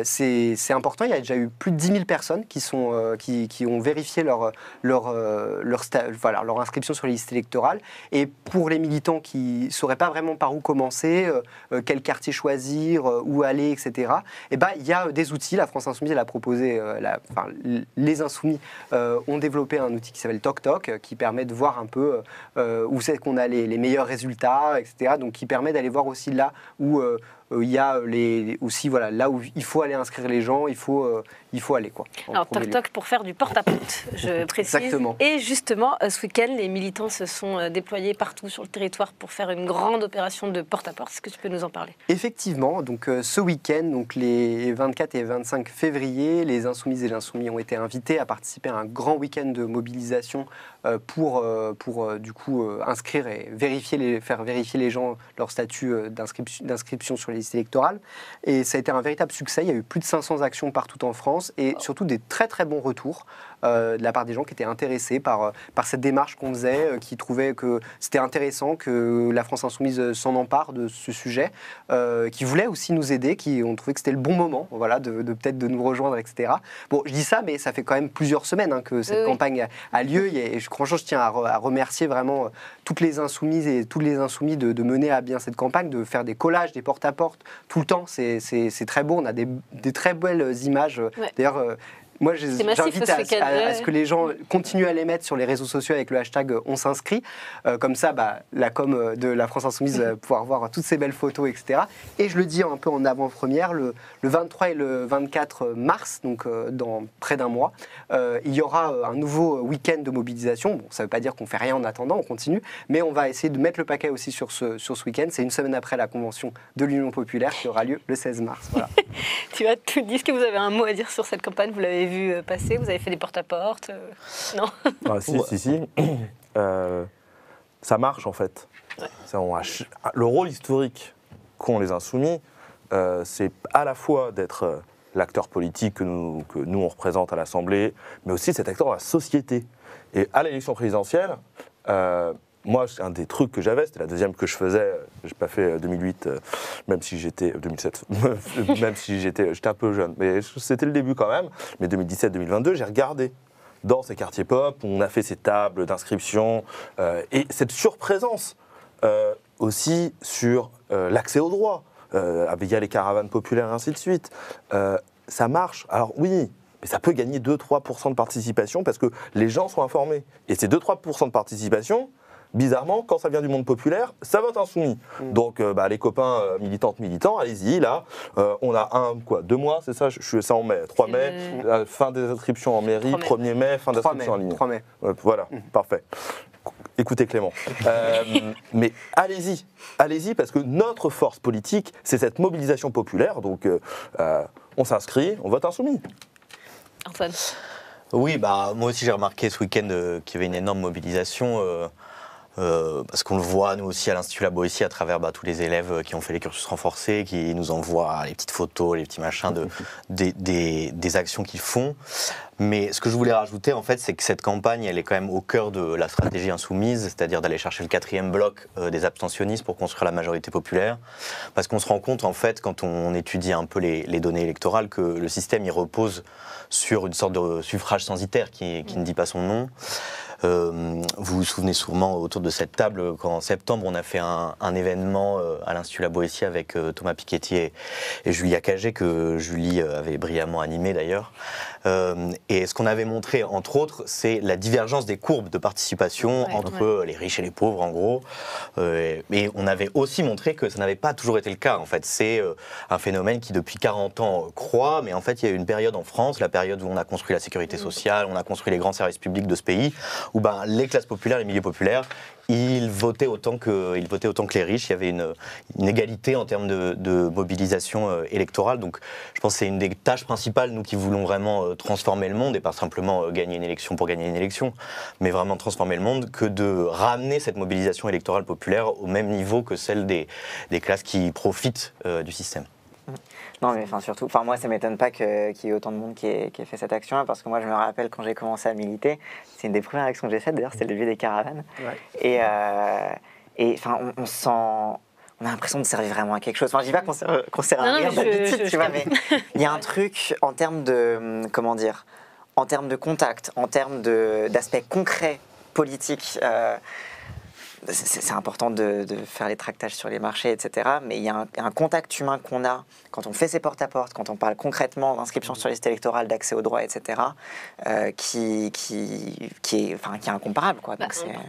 S8: c'est important, il y a déjà eu plus de 10 000 personnes qui, sont, qui, qui ont vérifié leur, leur, leur, voilà, leur inscription sur les listes électorales. Et pour les militants qui ne sauraient pas vraiment par où commencer, euh, euh, quel quartier choisir, euh, où aller, etc., eh ben, il y a des outils. La France Insoumise elle a proposé, les Insoumis ont développé un outil qui s'appelle TokTok, qui permet de voir un peu où c'est qu'on a les, les, meilleurs résultats, etc. Donc qui permet d'aller voir aussi là où euh, il y a les, aussi voilà, là où il faut aller inscrire les gens, il faut, euh, il faut aller. Quoi,
S1: Alors, Toc Toc pour faire du porte-à-porte, je précise.
S8: Exactement.
S1: Et justement, euh, ce week-end, les militants se sont déployés partout sur le territoire pour faire une grande opération de porte-à-porte. Est-ce que tu peux nous en parler?
S8: Effectivement, donc ce week-end, donc les 24 et 25 février, les insoumises et les insoumis ont été invités à participer à un grand week-end de mobilisation pour, pour du coup inscrire et vérifier les, faire vérifier les gens leur statut d'inscription sur les électorale. Et ça a été un véritable succès. Il y a eu plus de 500 actions partout en France et surtout des très très bons retours euh, de la part des gens qui étaient intéressés par, euh, par cette démarche qu'on faisait, euh, qui trouvaient que c'était intéressant que la France Insoumise s'en empare de ce sujet, qui voulaient aussi nous aider, qui ont trouvé que c'était le bon moment voilà, de, peut-être de nous rejoindre, etc. Bon, je dis ça, mais ça fait quand même plusieurs semaines hein, que cette campagne a, lieu. Et, franchement, je tiens à, à, remercier vraiment toutes les insoumises et tous les insoumis de, de, mener à bien cette campagne, de faire des collages, des porte-à-porte tout le temps. C'est très beau. On a des, des très belles images. D'ailleurs, moi, j'invite à, ce que les gens continuent à les mettre sur les réseaux sociaux avec le hashtag euh, on s'inscrit. Euh, comme ça, bah, la com euh, de la France Insoumise va pouvoir voir toutes ces belles photos, etc. Et je le dis un peu en avant-première, le, 23 et le 24 mars, donc dans près d'un mois, il y aura un nouveau week-end de mobilisation. Bon, ça ne veut pas dire qu'on fait rien en attendant, on continue, mais on va essayer de mettre le paquet aussi sur ce, sur ce week-end. C'est une semaine après la convention de l'Union populaire qui aura lieu le 16 mars. Voilà.
S1: tu as tout dit. Est-ce que vous avez un mot à dire sur cette campagne? Vous l'avez vu euh, passer Vous avez fait des porte-à-porte euh, Non
S7: ah, Si, si, si. Euh, ça marche en fait. le rôle historique qu'ont les insoumis, c'est à la fois d'être l'acteur politique que nous, que nous, on représente à l'Assemblée, mais aussi cet acteur de la société. Et à l'élection présidentielle, moi, un des trucs que j'avais, c'était la deuxième que je faisais. Je n'ai pas fait 2008, euh, euh, même si j'étais 2007, même si j'étais, j'étais un peu jeune, mais c'était le début quand même. Mais 2017-2022, j'ai regardé dans ces quartiers pop, on a fait ces tables d'inscription euh, et cette surprésence aussi sur l'accès aux droits, via les caravanes populaires et ainsi de suite. ça marche. Alors oui, mais ça peut gagner 2-3% de participation parce que les gens sont informés. Et ces 2-3% de participation, bizarrement, quand ça vient du monde populaire, ça vote insoumis. Mm. Donc, euh, bah, les copains euh, militantes, militants, allez-y, là, euh, on a un, quoi, deux mois, c'est ça? Je suis ça en mai, 3 mai, fin des inscriptions en mairie, 1er mai, fin d'inscription en ligne.
S8: 3 mai.
S7: voilà, mm. parfait. Écoutez Clément. mais allez-y, allez-y, parce que notre force politique, c'est cette mobilisation populaire. Donc, on s'inscrit, on vote insoumis.
S1: Antoine.
S9: Oui, bah, moi aussi j'ai remarqué ce week-end qu'il y avait une énorme mobilisation. Euh, parce qu'on le voit nous aussi à l'Institut Labo ici à travers bah, tous les élèves euh, qui ont fait les cursus renforcés, qui nous envoient les petites photos, les petits machins de, des, des, actions qu'ils font. Mais ce que je voulais rajouter en fait, c'est que cette campagne, elle est quand même au cœur de la stratégie insoumise, c'est-à-dire d'aller chercher le quatrième bloc euh, des abstentionnistes pour construire la majorité populaire. Parce qu'on se rend compte en fait, quand on étudie un peu les, les données électorales, que le système il repose sur une sorte de suffrage censitaire qui, qui ne dit pas son nom. Euh, vous vous souvenez sûrement autour de cette table qu'en septembre, on a fait un, événement euh, à l'Institut La Boétie avec euh, Thomas Piketty et, et Julia Cagé, que Julie avait brillamment animé d'ailleurs. Et ce qu'on avait montré, entre autres, c'est la divergence des courbes de participation entre les riches et les pauvres, en gros. mais on avait aussi montré que ça n'avait pas toujours été le cas. En fait, c'est un phénomène qui, depuis 40 ans, croît. Mais en fait, il y a eu une période en France, la période où on a construit la sécurité sociale, on a construit les grands services publics de ce pays, où ben, les classes populaires, les milieux populaires, ils votaient autant que, autant que les riches. Il y avait une, une égalité en termes de, mobilisation euh, électorale. Donc, je pense que c'est une des tâches principales, nous qui voulons vraiment euh, transformer le monde, et pas simplement euh, gagner une élection pour gagner une élection, mais vraiment transformer le monde, que de ramener cette mobilisation électorale populaire au même niveau que celle des, des classes qui profitent du système.
S6: Non, mais enfin, surtout, enfin, moi, ça m'étonne pas qu'il y ait autant de monde qui ait, qui ait fait cette action-là, parce que moi, je me rappelle quand j'ai commencé à militer, c'est une des premières actions que j'ai faites, d'ailleurs, c'était le lever des caravanes.
S8: Ouais.
S6: Et, euh, et enfin, on, on sent. On a l'impression de servir vraiment à quelque chose. Enfin, je dis pas qu'on sert, à
S1: Non, non,
S6: rien d'habitude, tu
S1: je
S6: vois, mais il y a un truc en termes de. Comment dire En termes de contact, en termes d'aspect concret politique. euh, c'est important de, de faire les tractages sur les marchés, etc. Mais il y a un, un contact humain qu'on a quand on fait ses porte-à-porte, quand on parle concrètement d'inscription sur liste électorale, d'accès aux droits, etc., euh, qui, qui, qui, est, enfin, qui est incomparable. Quoi.
S1: Bah,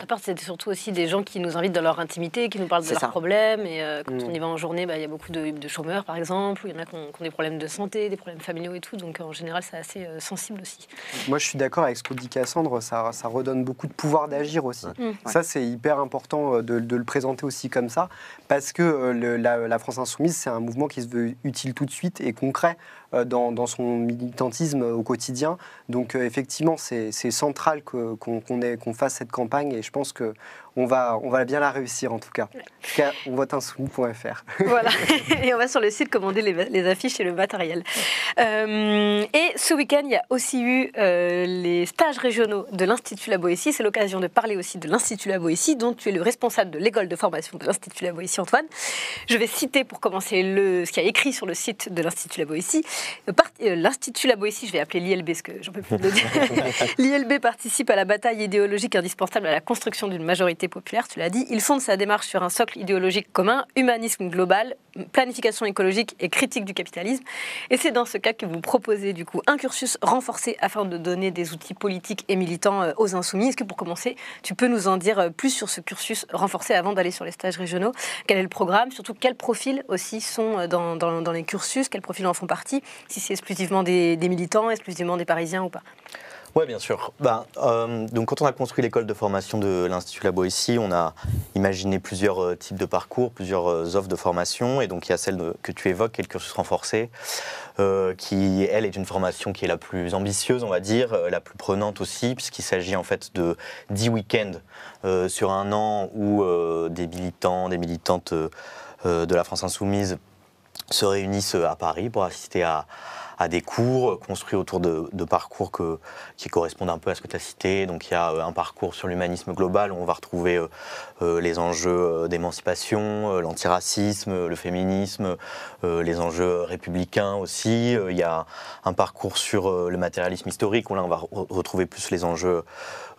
S6: Donc c'est-
S1: surtout aussi des gens qui nous invitent dans leur intimité, qui nous parlent de leurs
S6: ça.
S1: problèmes. Et euh, quand
S8: Mm.
S1: on y va en journée, bah, il y a beaucoup de, de chômeurs, par exemple, ou il y en a qui ont, qui ont des problèmes de santé, des problèmes familiaux et tout. Donc en général, c'est assez euh, sensible aussi.
S8: Moi, je suis d'accord avec ce que dit Cassandre, ça, ça redonne beaucoup de pouvoir d'agir aussi.
S1: Mm.
S8: Ça, c'est hyper important euh, de, le présenter aussi comme ça, parce que euh, la, France Insoumise, c'est un mouvement qui se veut utile tout de suite et concret dans, dans son militantisme au quotidien. Donc, euh, effectivement, c'est central qu'on fasse cette campagne et je pense que on va, on va bien la réussir en tout cas. En tout cas, on vote insoumis.fr.
S1: voilà. et on va sur le site commander les, les affiches et le matériel. Euh, et ce week-end, il y a aussi eu euh, les stages régionaux de l'Institut La Boétie. C'est l'occasion de parler aussi de l'Institut La Boétie, dont tu es le responsable de l'école de formation de l'Institut La Boétie, Antoine. Je vais citer pour commencer le, ce qu'il y a écrit sur le site de l'Institut La Boétie. Part- euh, L'Institut La Boétie, je vais appeler l'ILB, parce que j'en peux plus de dire. L'ILB participe à la bataille idéologique indispensable à la construction d'une majorité populaire, tu l'as dit. Il fonde sa démarche sur un socle idéologique commun, humanisme global, planification écologique et critique du capitalisme. Et c'est dans ce cas que vous proposez du coup un cursus renforcé afin de donner des outils politiques et militants euh, aux insoumis. Est-ce que pour commencer, tu peux nous en dire euh, plus sur ce cursus renforcé avant d'aller sur les stages régionaux? Quel est le programme? Surtout quels profils aussi sont euh, dans, dans- dans les cursus? Quels profils en font partie? Si c'est exclusivement des, militants, exclusivement des Parisiens ou pas
S9: Oui, bien sûr. Ben, euh, donc, quand on a construit l'école de formation de l'Institut La Boétie, on a imaginé plusieurs euh, types de parcours, plusieurs euh, offres de formation. Et donc, il y a celle que tu évoques, qui est le cursus renforcé, qui, elle, est une formation qui est la plus ambitieuse, on va dire, la plus prenante aussi, puisqu'il s'agit en fait de 10 week-ends sur un an où des militants, des militantes de la France Insoumise se réunissent euh, à Paris pour assister à, des cours construits autour de, parcours qui correspondent un peu à ce que tu as cité. Donc il y a euh, un parcours sur l'humanisme global où on va retrouver euh, les enjeux d'émancipation, l'antiracisme, le féminisme, les enjeux républicains aussi. Il y a un parcours sur le matérialisme historique où là on va re- retrouver plus les enjeux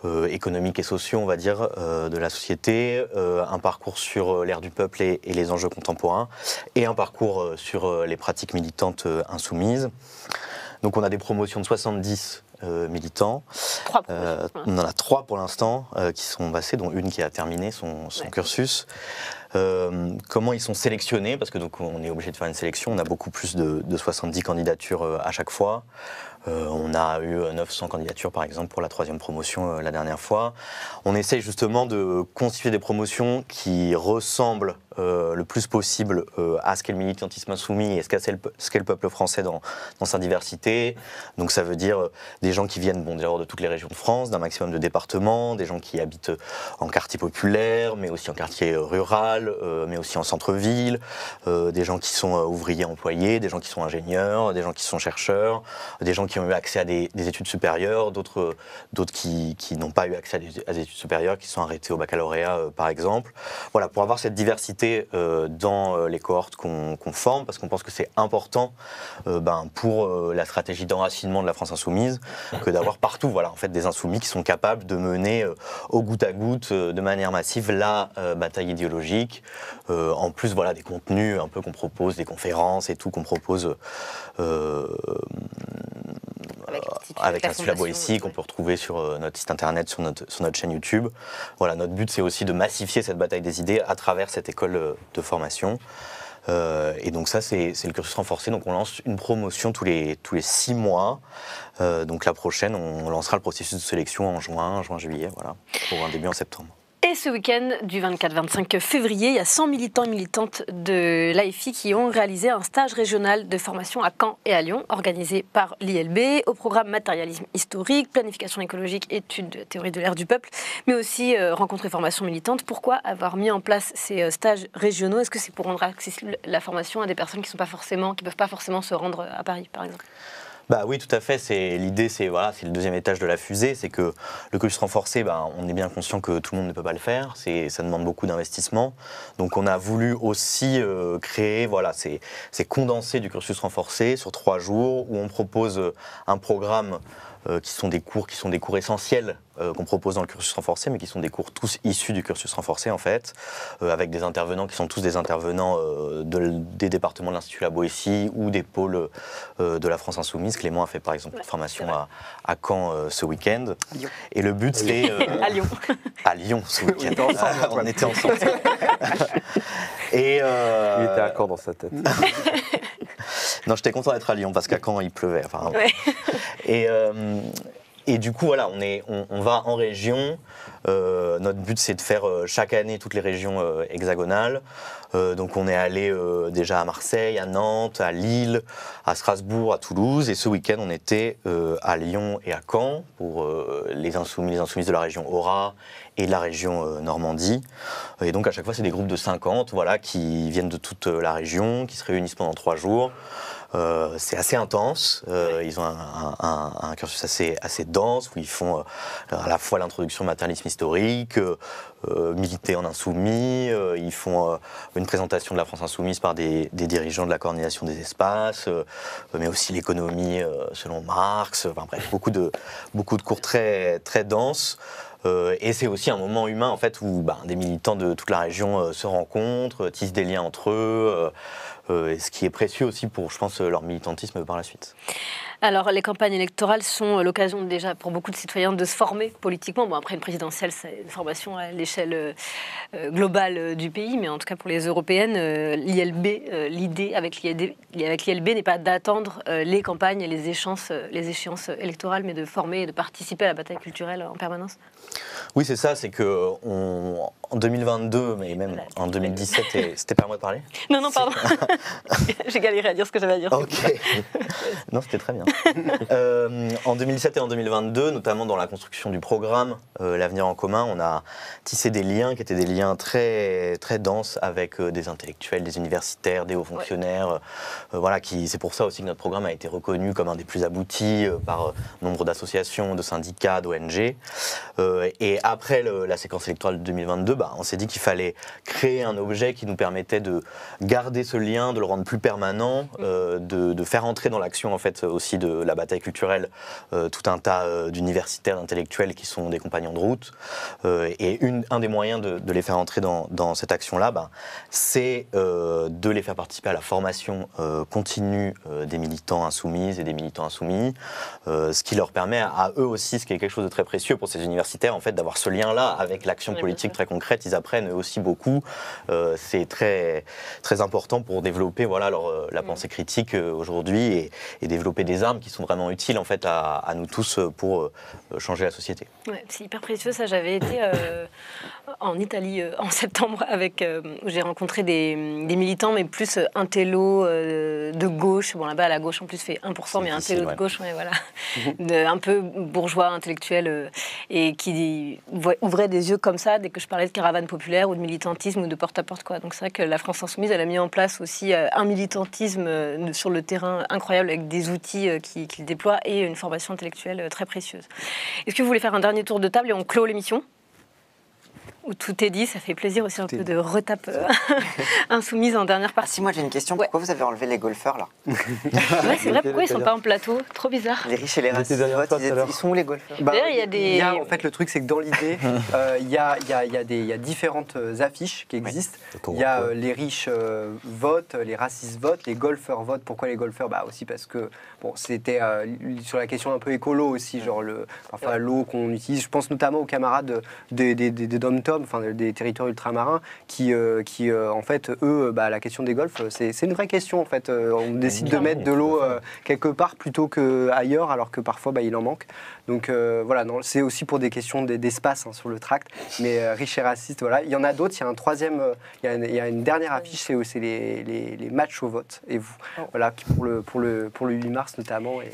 S9: euh, économiques et sociaux, on va dire, euh, de la société, euh, un parcours sur euh, l'ère du peuple et, et les enjeux contemporains, et un parcours sur les pratiques militantes insoumises. Donc on a des promotions de 70 euh, militants.
S1: Trois
S9: Euh, on en a trois pour l'instant euh, qui sont passés, dont une qui a terminé son, son
S1: Ouais.
S9: cursus. Comment ils sont sélectionnés? Parce que donc on est obligé de faire une sélection. On a beaucoup plus de, de 70 candidatures à chaque fois. Euh, on a eu 900 candidatures par exemple pour la troisième promotion euh, la dernière fois. On essaye justement de constituer des promotions qui ressemblent euh, le plus possible euh, à ce qu'est le militantisme insoumis et ce qu'est le, qu'est le peuple français dans, dans sa diversité. Donc ça veut dire euh, des gens qui viennent bon, de toutes les régions de France, d'un maximum de départements, des gens qui habitent en quartier populaire, mais aussi en quartier euh, rural, euh, mais aussi en centre-ville, euh, des gens qui sont euh, ouvriers employés, des gens qui sont ingénieurs, des gens qui sont chercheurs, des gens qui ont eu accès à des, des études supérieures, d'autres euh, qui, qui n'ont pas eu accès à des, études supérieures, qui sont arrêtés au baccalauréat euh, par exemple. Voilà, pour avoir cette diversité euh, dans euh, les cohortes qu'on forme, parce qu'on pense que c'est important euh, ben, pour la stratégie d'enracinement de la France insoumise que d'avoir partout voilà, en fait, des insoumis qui sont capables de mener au goutte à goutte, de manière massive, la bataille idéologique. En plus, voilà, des contenus un peu qu'on propose, des conférences et tout qu'on propose
S1: Avec l'Institut
S9: avec l'Institut La
S1: Fondation,
S9: Boétie qu'on peut retrouver sur euh, notre site internet, sur notre, sur notre chaîne YouTube. Voilà, notre but c'est aussi de massifier cette bataille des idées à travers cette école euh, de formation. Euh, et donc ça c'est le cursus renforcé. Donc on lance une promotion tous les, tous les six mois. Euh, donc la prochaine on lancera le processus de sélection en juin, juin, juillet, voilà, pour un début en septembre.
S1: Et ce week-end du 24-25 février, il y a 100 militants et militantes de l'AFI qui ont réalisé un stage régional de formation à Caen et à Lyon, organisé par l'ILB, au programme matérialisme historique, planification écologique, études de théorie de l'ère du peuple, mais aussi euh, rencontres et formations militantes. Pourquoi avoir mis en place ces euh, stages régionaux? Est-ce que c'est pour rendre accessible la formation à des personnes qui ne peuvent pas forcément se rendre à Paris, par exemple?
S9: Bah oui, tout à fait. C'est l'idée, c'est voilà, c'est le deuxième étage de la fusée, c'est que le cursus renforcé, bah, on est bien conscient que tout le monde ne peut pas le faire. C'est, ça demande beaucoup d'investissement. Donc, on a voulu aussi euh, créer, voilà, c'est, condensé du cursus renforcé sur trois jours où on propose un programme euh, qui sont des cours qui sont des cours essentiels euh, qu'on propose dans le cursus renforcé, mais qui sont des cours tous issus du cursus renforcé en fait, euh, avec des intervenants qui sont tous des intervenants des départements de l'Institut La Boétie ou des pôles de la France Insoumise. Clément a fait par exemple une formation à, à, Caen ce week-end. Et le but c'est...
S1: à Lyon.
S9: à Lyon ce week-end. on était ensemble.
S7: Et Il était à Caen dans sa tête.
S9: non, j'étais content d'être à Lyon parce qu'à Caen il pleuvait. Enfin, et, euh, et du coup, voilà, on, est, on, va en région. Euh, notre but, c'est de faire euh, chaque année toutes les régions hexagonales. donc, on est allé déjà à Marseille, à Nantes, à Lille, à Strasbourg, à Toulouse. Et ce week-end, on était à Lyon et à Caen pour les insoumis, les insoumises de la région Aura et de la région Normandie. Et donc, à chaque fois, c'est des groupes de 50 voilà, qui viennent de toute la région, qui se réunissent pendant trois jours. Euh, c'est assez intense. Euh, ils ont un, cursus assez, assez dense où ils font euh, à la fois l'introduction au matérialisme historique, militer en insoumis. ils font une présentation de la France insoumise par des, dirigeants de la coordination des espaces, mais aussi l'économie selon Marx. Enfin bref, beaucoup de, beaucoup de cours très, très denses. Et c'est aussi un moment humain en fait où ben, des militants de toute la région se rencontrent, tissent des liens entre eux. Euh, ce qui est précieux aussi pour, je pense, leur militantisme par la suite.
S1: Alors, les campagnes électorales sont l'occasion déjà pour beaucoup de citoyens de se former politiquement. Bon, après, une présidentielle, c'est une formation à l'échelle euh, euh, globale du pays, mais en tout cas pour les européennes, l'ILB, l'idée avec l'ILB n'est pas d'attendre les campagnes et les échéances, les échéances électorales, mais de former et de participer à la bataille culturelle en permanence.
S9: Oui, c'est ça, c'est que en 2022, mais même en 2017, c'était pas à moi de parler?
S1: Non, non, pardon. J'ai galéré à dire ce que j'avais à dire.
S9: Ok. non, c'était très bien. Euh, en 2017 et en 2022, notamment dans la construction du programme euh, L'avenir en commun, on a tissé des liens qui étaient des liens très, très denses avec euh, des intellectuels, des universitaires, des hauts fonctionnaires. voilà, qui, c'est pour ça aussi que notre programme a été reconnu comme un des plus aboutis par nombre d'associations, de syndicats, d'ONG. et après la séquence électorale de 2022, bah, on s'est dit qu'il fallait créer un objet qui nous permettait de garder ce lien, de le rendre plus permanent, de, de, faire entrer dans l'action en fait aussi de la bataille culturelle euh, tout un tas euh, d'universitaires, d'intellectuels qui sont des compagnons de route. Euh, et une, un des moyens de, les faire entrer dans, cette action-là, ben, c'est de les faire participer à la formation continue des militants insoumis et des militants insoumis, ce qui leur permet à, eux aussi, ce qui est quelque chose de très précieux pour ces universitaires, en fait, d'avoir ce lien-là avec l'action politique très concrète. Ils apprennent eux aussi beaucoup. c'est très, très important pour développer voilà, leur, la pensée critique aujourd'hui et, et développer des armes qui sont vraiment utiles en fait à, nous tous pour euh, changer la société.
S1: Ouais, c'est hyper précieux ça. J'avais été euh, en Italie euh, en septembre avec où j'ai rencontré des, militants mais plus intello de gauche. Bon là-bas la gauche en plus fait 1% mais intello de gauche, ouais, voilà, un peu bourgeois intellectuel et qui ouvrait des yeux comme ça dès que je parlais de caravane populaire ou de militantisme ou de porte-à-porte quoi. Donc c'est vrai que la France insoumise elle a mis en place aussi un militantisme sur le terrain incroyable avec des outils qu'il qui déploie et une formation intellectuelle euh, très précieuse. Est-ce que vous voulez faire un dernier tour de table et on clôt l'émission? Où tout est dit, ça fait plaisir aussi un peu de retape euh, insoumise en dernière partie.
S6: si moi j'ai une question, pourquoi vous avez enlevé les golfeurs là
S1: C'est vrai, pourquoi ils sont pas en plateau Trop bizarre.
S6: Les riches et les racistes, ils, sont où les golfeurs
S1: bah, il y a des...
S8: en fait, le truc c'est que dans l'idée, euh, il y, a, y, a, y, a y, a, différentes euh, affiches qui existent. Il y a les riches votent, les racistes votent, les golfeurs votent. Pourquoi les golfeurs? Bah aussi parce que bon, c'était sur la question un peu écolo aussi, genre le, enfin l'eau qu'on utilise. Je pense notamment aux camarades des de, de, enfin des territoires ultramarins, qui, euh, qui euh, en fait, eux, bah, la question des golfs, c'est une vraie question en fait. Euh, on décide de mettre de l'eau euh, quelque part plutôt qu'ailleurs, alors que parfois bah, il en manque. Donc euh, voilà, c'est aussi pour des questions d'espace hein, sur le tract, mais euh, riche et raciste, voilà. Il y en a d'autres, il y a un troisième, il y a une, il y a une dernière affiche, c'est les, les- les matchs au vote, et vous, voilà, qui pour le, pour, le, pour le 8 mars notamment, et,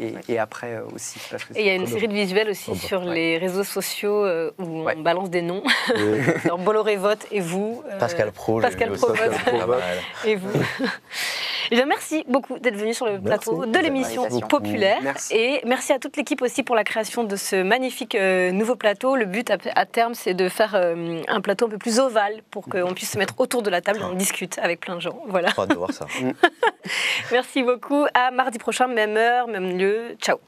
S8: et, et après aussi. parce que
S1: Et il y a une série de visuels aussi
S9: Oh bah,
S1: sur
S8: ouais.
S1: les réseaux sociaux euh, où
S8: Ouais.
S1: on balance des noms.
S9: Oui.
S1: Alors Bolloré vote et vous. euh,
S9: Pascal Pro,
S1: Pascal
S9: vu
S1: Pro
S9: aussi.
S1: vote.
S9: Pas mal.
S1: Et vous Eh bien, merci beaucoup d'être venu sur le plateau de
S6: de
S1: l'émission populaire.
S8: Merci.
S1: Et merci à toute l'équipe aussi pour la création de ce magnifique euh, nouveau plateau. Le but à, à terme, c'est de faire euh, un plateau un peu plus ovale pour qu'on puisse se mettre autour de la table et on discute avec plein de gens. Voilà.
S9: Hâte de voir ça.
S1: Merci beaucoup. À mardi prochain, même heure, même lieu. Ciao.